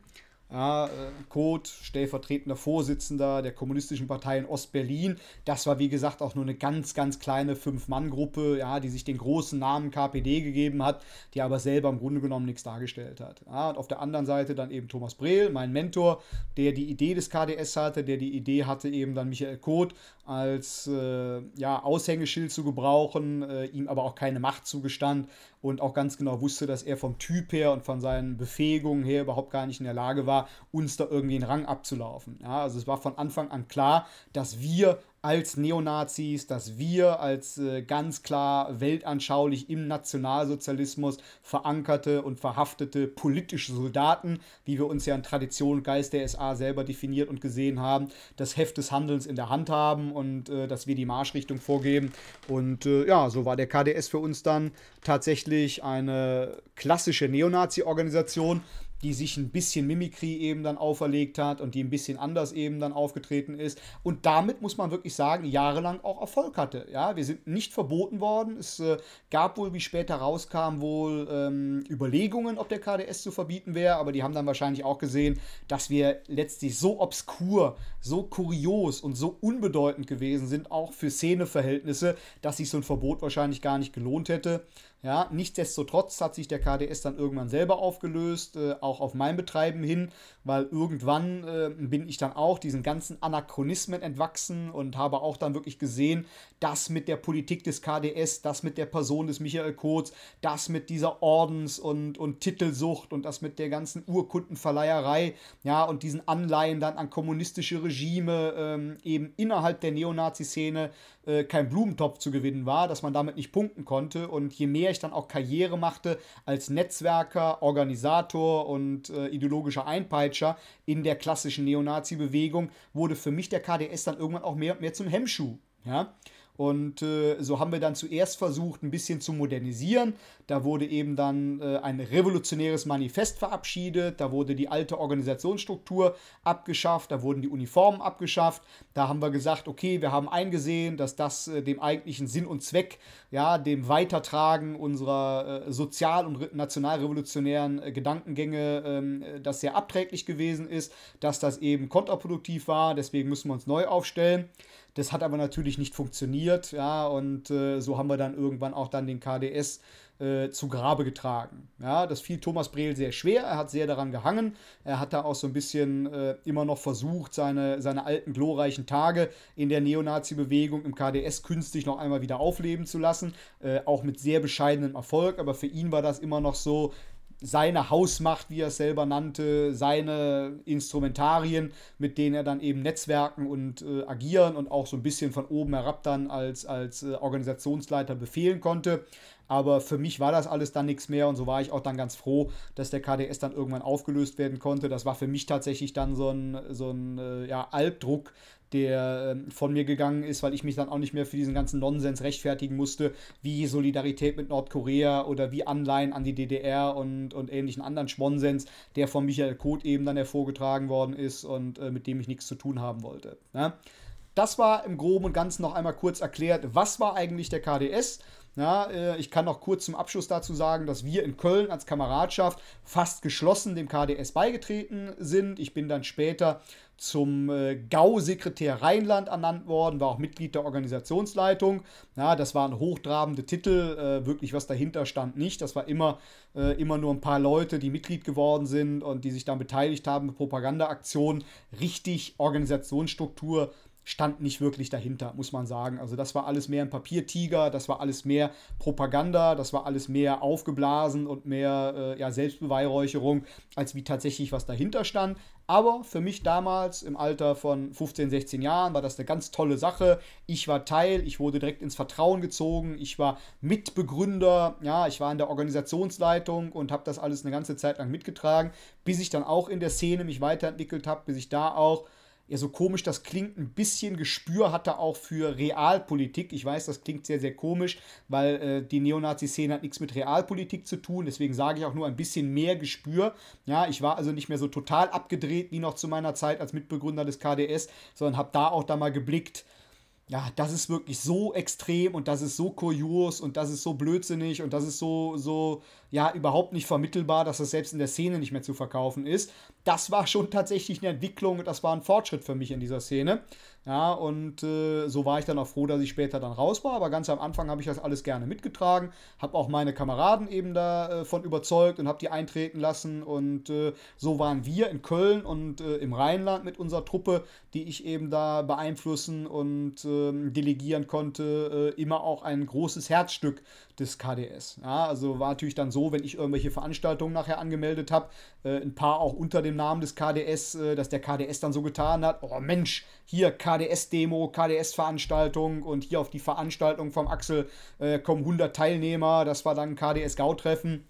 Ja, äh, Koth, stellvertretender Vorsitzender der Kommunistischen Partei in Ostberlin. Das war, wie gesagt, auch nur eine ganz, ganz kleine Fünf-Mann-Gruppe, ja, die sich den großen Namen KPD gegeben hat, die aber selber im Grunde genommen nichts dargestellt hat. Ja, und auf der anderen Seite dann eben Thomas Brehl, mein Mentor, der die Idee des KDS hatte, der die Idee hatte, eben dann Michael Koth als äh, ja, Aushängeschild zu gebrauchen, äh, ihm aber auch keine Macht zugestand und auch ganz genau wusste, dass er vom Typ her und von seinen Befähigungen her überhaupt gar nicht in der Lage war, uns da irgendwie einen Rang abzulaufen. Ja, also es war von Anfang an klar, dass wir als Neonazis, dass wir als äh, ganz klar weltanschaulich im Nationalsozialismus verankerte und verhaftete politische Soldaten, wie wir uns ja in Tradition und Geist der SA selber definiert und gesehen haben, das Heft des Handelns in der Hand haben und äh, dass wir die Marschrichtung vorgeben. Und äh, ja, so war der KDS für uns dann tatsächlich eine klassische Neonazi-Organisation, die sich ein bisschen Mimikry eben dann auferlegt hat und die ein bisschen anders eben dann aufgetreten ist und damit muss man wirklich sagen, jahrelang auch Erfolg hatte. Ja, wir sind nicht verboten worden. Es äh, gab wohl, wie später rauskam, wohl ähm, Überlegungen, ob der KDS zu verbieten wäre, aber die haben dann wahrscheinlich auch gesehen, dass wir letztlich so obskur, so kurios und so unbedeutend gewesen sind, auch für Szeneverhältnisse, dass sich so ein Verbot wahrscheinlich gar nicht gelohnt hätte. Ja, nichtsdestotrotz hat sich der KDS dann irgendwann selber aufgelöst, äh, auch auf mein Betreiben hin, weil irgendwann äh, bin ich dann auch diesen ganzen Anachronismen entwachsen und habe auch dann wirklich gesehen, dass mit der Politik des KDS, das mit der Person des Michael Kurz, das mit dieser Ordens- und, und Titelsucht und das mit der ganzen Urkundenverleiherei, ja, und diesen Anleihen dann an kommunistische Regime ähm, eben innerhalb der Neonazi-Szene äh, kein Blumentopf zu gewinnen war, dass man damit nicht punkten konnte. Und je mehr ich dann auch Karriere machte als Netzwerker, Organisator und äh, ideologischer Einpeitscher in der klassischen Neonazi-Bewegung, wurde für mich der KDS dann irgendwann auch mehr und mehr zum Hemmschuh. Ja? Und äh, so haben wir dann zuerst versucht, ein bisschen zu modernisieren. Da wurde eben dann äh, ein revolutionäres Manifest verabschiedet. Da wurde die alte Organisationsstruktur abgeschafft. Da wurden die Uniformen abgeschafft. Da haben wir gesagt, okay, wir haben eingesehen, dass das äh, dem eigentlichen Sinn und Zweck, ja, dem Weitertragen unserer äh, sozial- und nationalrevolutionären äh, Gedankengänge, ähm, das sehr abträglich gewesen ist, dass das eben kontraproduktiv war. Deswegen müssen wir uns neu aufstellen. Das hat aber natürlich nicht funktioniert, ja, und äh, so haben wir dann irgendwann auch dann den KDS äh, zu Grabe getragen. Ja, das fiel Thomas Brehl sehr schwer, er hat sehr daran gehangen, er hat da auch so ein bisschen äh, immer noch versucht, seine, seine alten glorreichen Tage in der Neonazi-Bewegung im KDS künstlich noch einmal wieder aufleben zu lassen, äh, auch mit sehr bescheidenem Erfolg, aber für ihn war das immer noch so, seine Hausmacht, wie er es selber nannte, seine Instrumentarien, mit denen er dann eben netzwerken und äh, agieren und auch so ein bisschen von oben herab dann als, als äh, Organisationsleiter befehlen konnte. Aber für mich war das alles dann nichts mehr und so war ich auch dann ganz froh, dass der KDS dann irgendwann aufgelöst werden konnte. Das war für mich tatsächlich dann so ein, so ein äh, ja, Albdruck, der äh, von mir gegangen ist, weil ich mich dann auch nicht mehr für diesen ganzen Nonsens rechtfertigen musste, wie Solidarität mit Nordkorea oder wie Anleihen an die DDR und, und ähnlichen anderen Schwonsens, der von Michael Koth eben dann hervorgetragen worden ist und äh, mit dem ich nichts zu tun haben wollte. Ne? Das war im Groben und Ganzen noch einmal kurz erklärt, was war eigentlich der KDS ja, äh, ich kann noch kurz zum Abschluss dazu sagen, dass wir in Köln als Kameradschaft fast geschlossen dem KDS beigetreten sind. Ich bin dann später zum äh, GAU-Sekretär Rheinland ernannt worden, war auch Mitglied der Organisationsleitung. Ja, das waren hochtrabende Titel, äh, wirklich was dahinter stand nicht. Das war immer, immer nur ein paar Leute, die Mitglied geworden sind und die sich dann beteiligt haben mit Propagandaaktionen. Richtig Organisationsstruktur stand nicht wirklich dahinter, muss man sagen. Also das war alles mehr ein Papiertiger, das war alles mehr Propaganda, das war alles mehr aufgeblasen und mehr äh, ja, Selbstbeweihräucherung, als wie tatsächlich was dahinter stand. Aber für mich damals im Alter von 15, 16 Jahren war das eine ganz tolle Sache. Ich war Teil, ich wurde direkt ins Vertrauen gezogen, ich war Mitbegründer, ja, ich war in der Organisationsleitung und habe das alles eine ganze Zeit lang mitgetragen, bis ich dann auch in der Szene mich weiterentwickelt habe, bis ich da auch ja, so komisch das klingt, ein bisschen Gespür hatte auch für Realpolitik. Ich weiß, das klingt sehr, sehr komisch, weil äh, die Neonazi-Szene hat nichts mit Realpolitik zu tun. Deswegen sage ich auch nur ein bisschen mehr Gespür. Ja, ich war also nicht mehr so total abgedreht wie noch zu meiner Zeit als Mitbegründer des KDS, sondern habe da auch da mal geblickt, ja, das ist wirklich so extrem und das ist so kurios und das ist so blödsinnig und das ist so, so, ja, überhaupt nicht vermittelbar, dass das selbst in der Szene nicht mehr zu verkaufen ist. Das war schon tatsächlich eine Entwicklung und das war ein Fortschritt für mich in dieser Szene. Ja, und äh, so war ich dann auch froh, dass ich später dann raus war. Aber ganz am Anfang habe ich das alles gerne mitgetragen, habe auch meine Kameraden eben davon äh, überzeugt und habe die eintreten lassen. Und äh, so waren wir in Köln und äh, im Rheinland mit unserer Truppe, die ich eben da beeinflussen und ähm, delegieren konnte, äh, immer auch ein großes Herzstück des KDS. Ja, also war natürlich dann so, wenn ich irgendwelche Veranstaltungen nachher angemeldet habe, äh, ein paar auch unter dem Namen des KDS, äh, dass der KDS dann so getan hat, oh Mensch, hier KDS-Demo, KDS-Veranstaltung und hier auf die Veranstaltung vom Axel äh, kommen 100 Teilnehmer, das war dann KDS-Gau-Treffen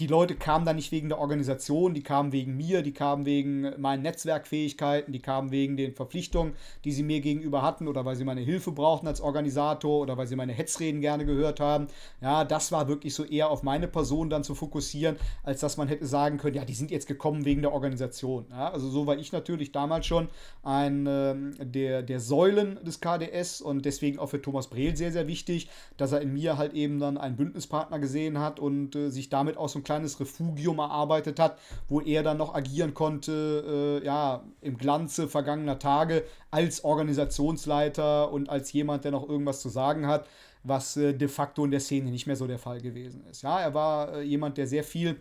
die Leute kamen da nicht wegen der Organisation, die kamen wegen mir, die kamen wegen meinen Netzwerkfähigkeiten, die kamen wegen den Verpflichtungen, die sie mir gegenüber hatten oder weil sie meine Hilfe brauchten als Organisator oder weil sie meine Hetzreden gerne gehört haben. Ja, das war wirklich so eher auf meine Person dann zu fokussieren, als dass man hätte sagen können, ja, die sind jetzt gekommen wegen der Organisation. Ja, also so war ich natürlich damals schon ein äh, der, der Säulen des KDS und deswegen auch für Thomas Brehl sehr, sehr wichtig, dass er in mir halt eben dann einen Bündnispartner gesehen hat und äh, sich damit aus kleines Refugium erarbeitet hat, wo er dann noch agieren konnte, äh, ja, im Glanze vergangener Tage als Organisationsleiter und als jemand, der noch irgendwas zu sagen hat, was äh, de facto in der Szene nicht mehr so der Fall gewesen ist. Ja, er war äh, jemand, der sehr viel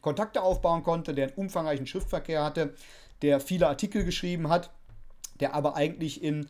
Kontakte aufbauen konnte, der einen umfangreichen Schriftverkehr hatte, der viele Artikel geschrieben hat, der aber eigentlich in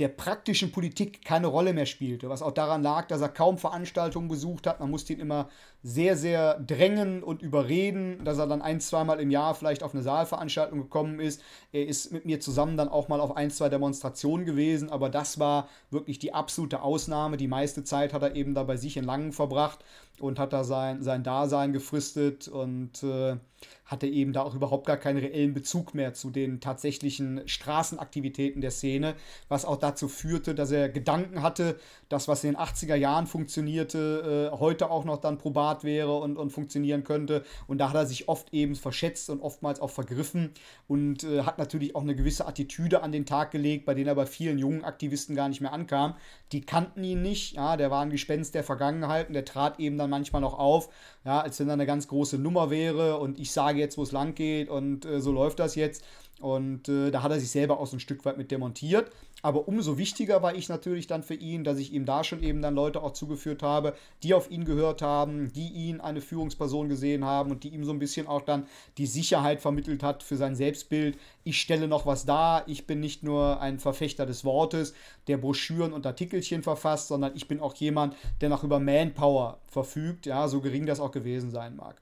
der praktischen Politik keine Rolle mehr spielte, was auch daran lag, dass er kaum Veranstaltungen besucht hat. Man musste ihn immer sehr, sehr drängen und überreden, dass er dann ein, zweimal im Jahr vielleicht auf eine Saalveranstaltung gekommen ist. Er ist mit mir zusammen dann auch mal auf ein, zwei Demonstrationen gewesen, aber das war wirklich die absolute Ausnahme. Die meiste Zeit hat er eben da bei sich in Langen verbracht und hat da sein, sein Dasein gefristet und äh, hatte eben da auch überhaupt gar keinen reellen Bezug mehr zu den tatsächlichen Straßenaktivitäten der Szene, was auch dazu führte, dass er Gedanken hatte, das, was in den 80er Jahren funktionierte, äh, heute auch noch dann probat wäre und, und funktionieren könnte. Und da hat er sich oft eben verschätzt und oftmals auch vergriffen und äh, hat natürlich auch eine gewisse Attitüde an den Tag gelegt, bei denen er bei vielen jungen Aktivisten gar nicht mehr ankam. Die kannten ihn nicht, ja, der war ein Gespenst der Vergangenheit und der trat eben dann manchmal noch auf, ja, als wenn er eine ganz große Nummer wäre und ich sage jetzt, wo es lang geht und äh, so läuft das jetzt. Und äh, da hat er sich selber auch so ein Stück weit mit demontiert. Aber umso wichtiger war ich natürlich dann für ihn, dass ich ihm da schon eben dann Leute auch zugeführt habe, die auf ihn gehört haben, die ihn eine Führungsperson gesehen haben und die ihm so ein bisschen auch dann die Sicherheit vermittelt hat für sein Selbstbild. Ich stelle noch was dar, ich bin nicht nur ein Verfechter des Wortes, der Broschüren und Artikelchen verfasst, sondern ich bin auch jemand, der noch über Manpower verfügt, ja, so gering das auch gewesen sein mag.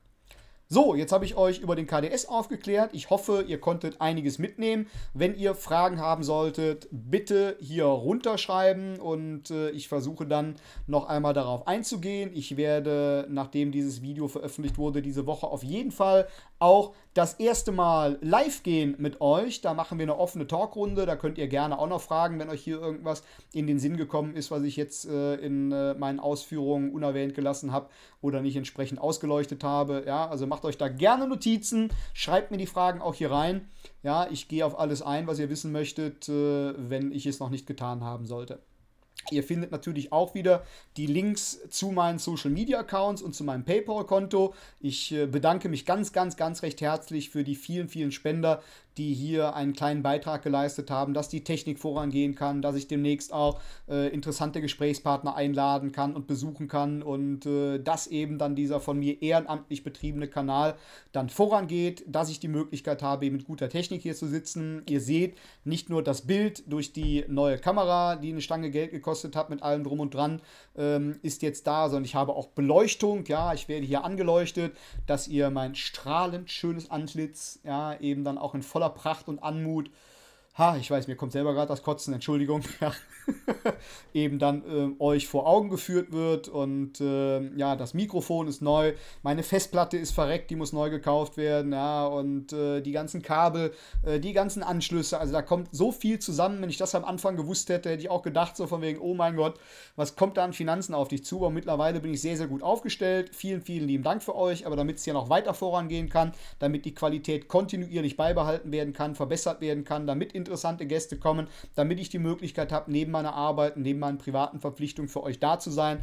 So, jetzt habe ich euch über den KDS aufgeklärt. Ich hoffe, ihr konntet einiges mitnehmen. Wenn ihr Fragen haben solltet, bitte hier runterschreiben und äh, ich versuche dann noch einmal darauf einzugehen. Ich werde, nachdem dieses Video veröffentlicht wurde, diese Woche auf jeden Fall auch das erste Mal live gehen mit euch. Da machen wir eine offene Talkrunde. Da könnt ihr gerne auch noch fragen, wenn euch hier irgendwas in den Sinn gekommen ist, was ich jetzt äh, in äh, meinen Ausführungen unerwähnt gelassen habe oder nicht entsprechend ausgeleuchtet habe. Ja, also macht euch da gerne Notizen, schreibt mir die Fragen auch hier rein. Ja, ich gehe auf alles ein, was ihr wissen möchtet, äh, wenn ich es noch nicht getan haben sollte. Ihr findet natürlich auch wieder die Links zu meinen Social Media Accounts und zu meinem PayPal-Konto. Ich äh, bedanke mich ganz, ganz, ganz recht herzlich für die vielen, vielen Spender, die hier einen kleinen Beitrag geleistet haben, dass die Technik vorangehen kann, dass ich demnächst auch äh, interessante Gesprächspartner einladen kann und besuchen kann und äh, dass eben dann dieser von mir ehrenamtlich betriebene Kanal dann vorangeht, dass ich die Möglichkeit habe, mit guter Technik hier zu sitzen. Ihr seht nicht nur das Bild durch die neue Kamera, die eine Stange Geld gekostet hat, mit allem drum und dran, ähm, ist jetzt da, sondern ich habe auch Beleuchtung, ja, ich werde hier angeleuchtet, dass ihr mein strahlend schönes Antlitz, ja, eben dann auch in voller voller Pracht und Anmut ha, ich weiß, mir kommt selber gerade das Kotzen, Entschuldigung, ja, eben dann äh, euch vor Augen geführt wird und äh, ja, das Mikrofon ist neu, meine Festplatte ist verreckt, die muss neu gekauft werden, ja, und äh, die ganzen Kabel, äh, die ganzen Anschlüsse, also da kommt so viel zusammen, wenn ich das am Anfang gewusst hätte, hätte ich auch gedacht, so von wegen, oh mein Gott, was kommt da an Finanzen auf dich zu, aber mittlerweile bin ich sehr, sehr gut aufgestellt, vielen, vielen lieben Dank für euch, aber damit es hier noch weiter vorangehen kann, damit die Qualität kontinuierlich beibehalten werden kann, verbessert werden kann, damit in interessante Gäste kommen, damit ich die Möglichkeit habe, neben meiner Arbeit, neben meinen privaten Verpflichtungen für euch da zu sein.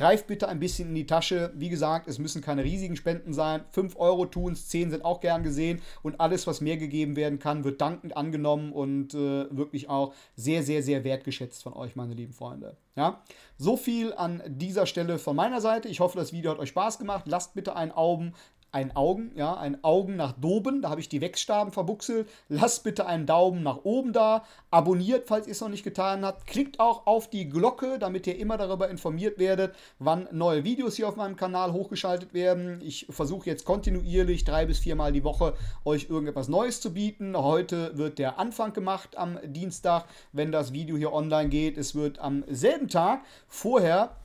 Greift bitte ein bisschen in die Tasche. Wie gesagt, es müssen keine riesigen Spenden sein. 5 Euro tun es, 10 sind auch gern gesehen. Und alles, was mehr gegeben werden kann, wird dankend angenommen und äh, wirklich auch sehr, sehr, sehr wertgeschätzt von euch, meine lieben Freunde. Ja, so viel an dieser Stelle von meiner Seite. Ich hoffe, das Video hat euch Spaß gemacht. Lasst bitte einen Augen, ein Augen, ja, ein Augen nach Doben, da habe ich die Wechsstaben verbuchselt. Lasst bitte einen Daumen nach oben da. Abonniert, falls ihr es noch nicht getan habt. Klickt auch auf die Glocke, damit ihr immer darüber informiert werdet, wann neue Videos hier auf meinem Kanal hochgeschaltet werden. Ich versuche jetzt kontinuierlich drei bis viermal die Woche euch irgendetwas Neues zu bieten. Heute wird der Anfang gemacht am Dienstag, wenn das Video hier online geht. Es wird am selben Tag vorher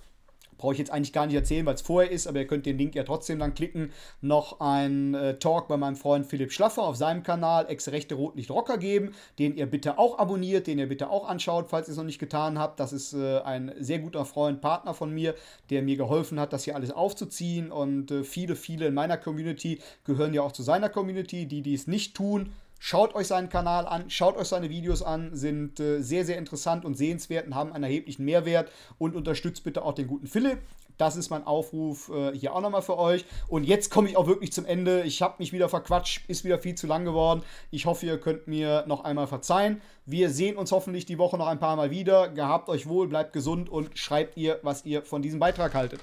brauche ich jetzt eigentlich gar nicht erzählen, weil es vorher ist, aber ihr könnt den Link ja trotzdem dann klicken. Noch ein äh, Talk bei meinem Freund Philipp Schlaffer auf seinem Kanal, Ex-Rechte Rotlicht Rocker geben, den ihr bitte auch abonniert, den ihr bitte auch anschaut, falls ihr es noch nicht getan habt. Das ist äh, ein sehr guter Freund, Partner von mir, der mir geholfen hat, das hier alles aufzuziehen und äh, viele, viele in meiner Community gehören ja auch zu seiner Community. Die, die es nicht tun, Schaut euch seinen Kanal an, schaut euch seine Videos an, sind äh, sehr, sehr interessant und sehenswert und haben einen erheblichen Mehrwert. Und unterstützt bitte auch den guten Philipp. Das ist mein Aufruf äh, hier auch nochmal für euch. Und jetzt komme ich auch wirklich zum Ende. Ich habe mich wieder verquatscht, ist wieder viel zu lang geworden. Ich hoffe, ihr könnt mir noch einmal verzeihen. Wir sehen uns hoffentlich die Woche noch ein paar Mal wieder. Gehabt euch wohl, bleibt gesund und schreibt ihr, was ihr von diesem Beitrag haltet.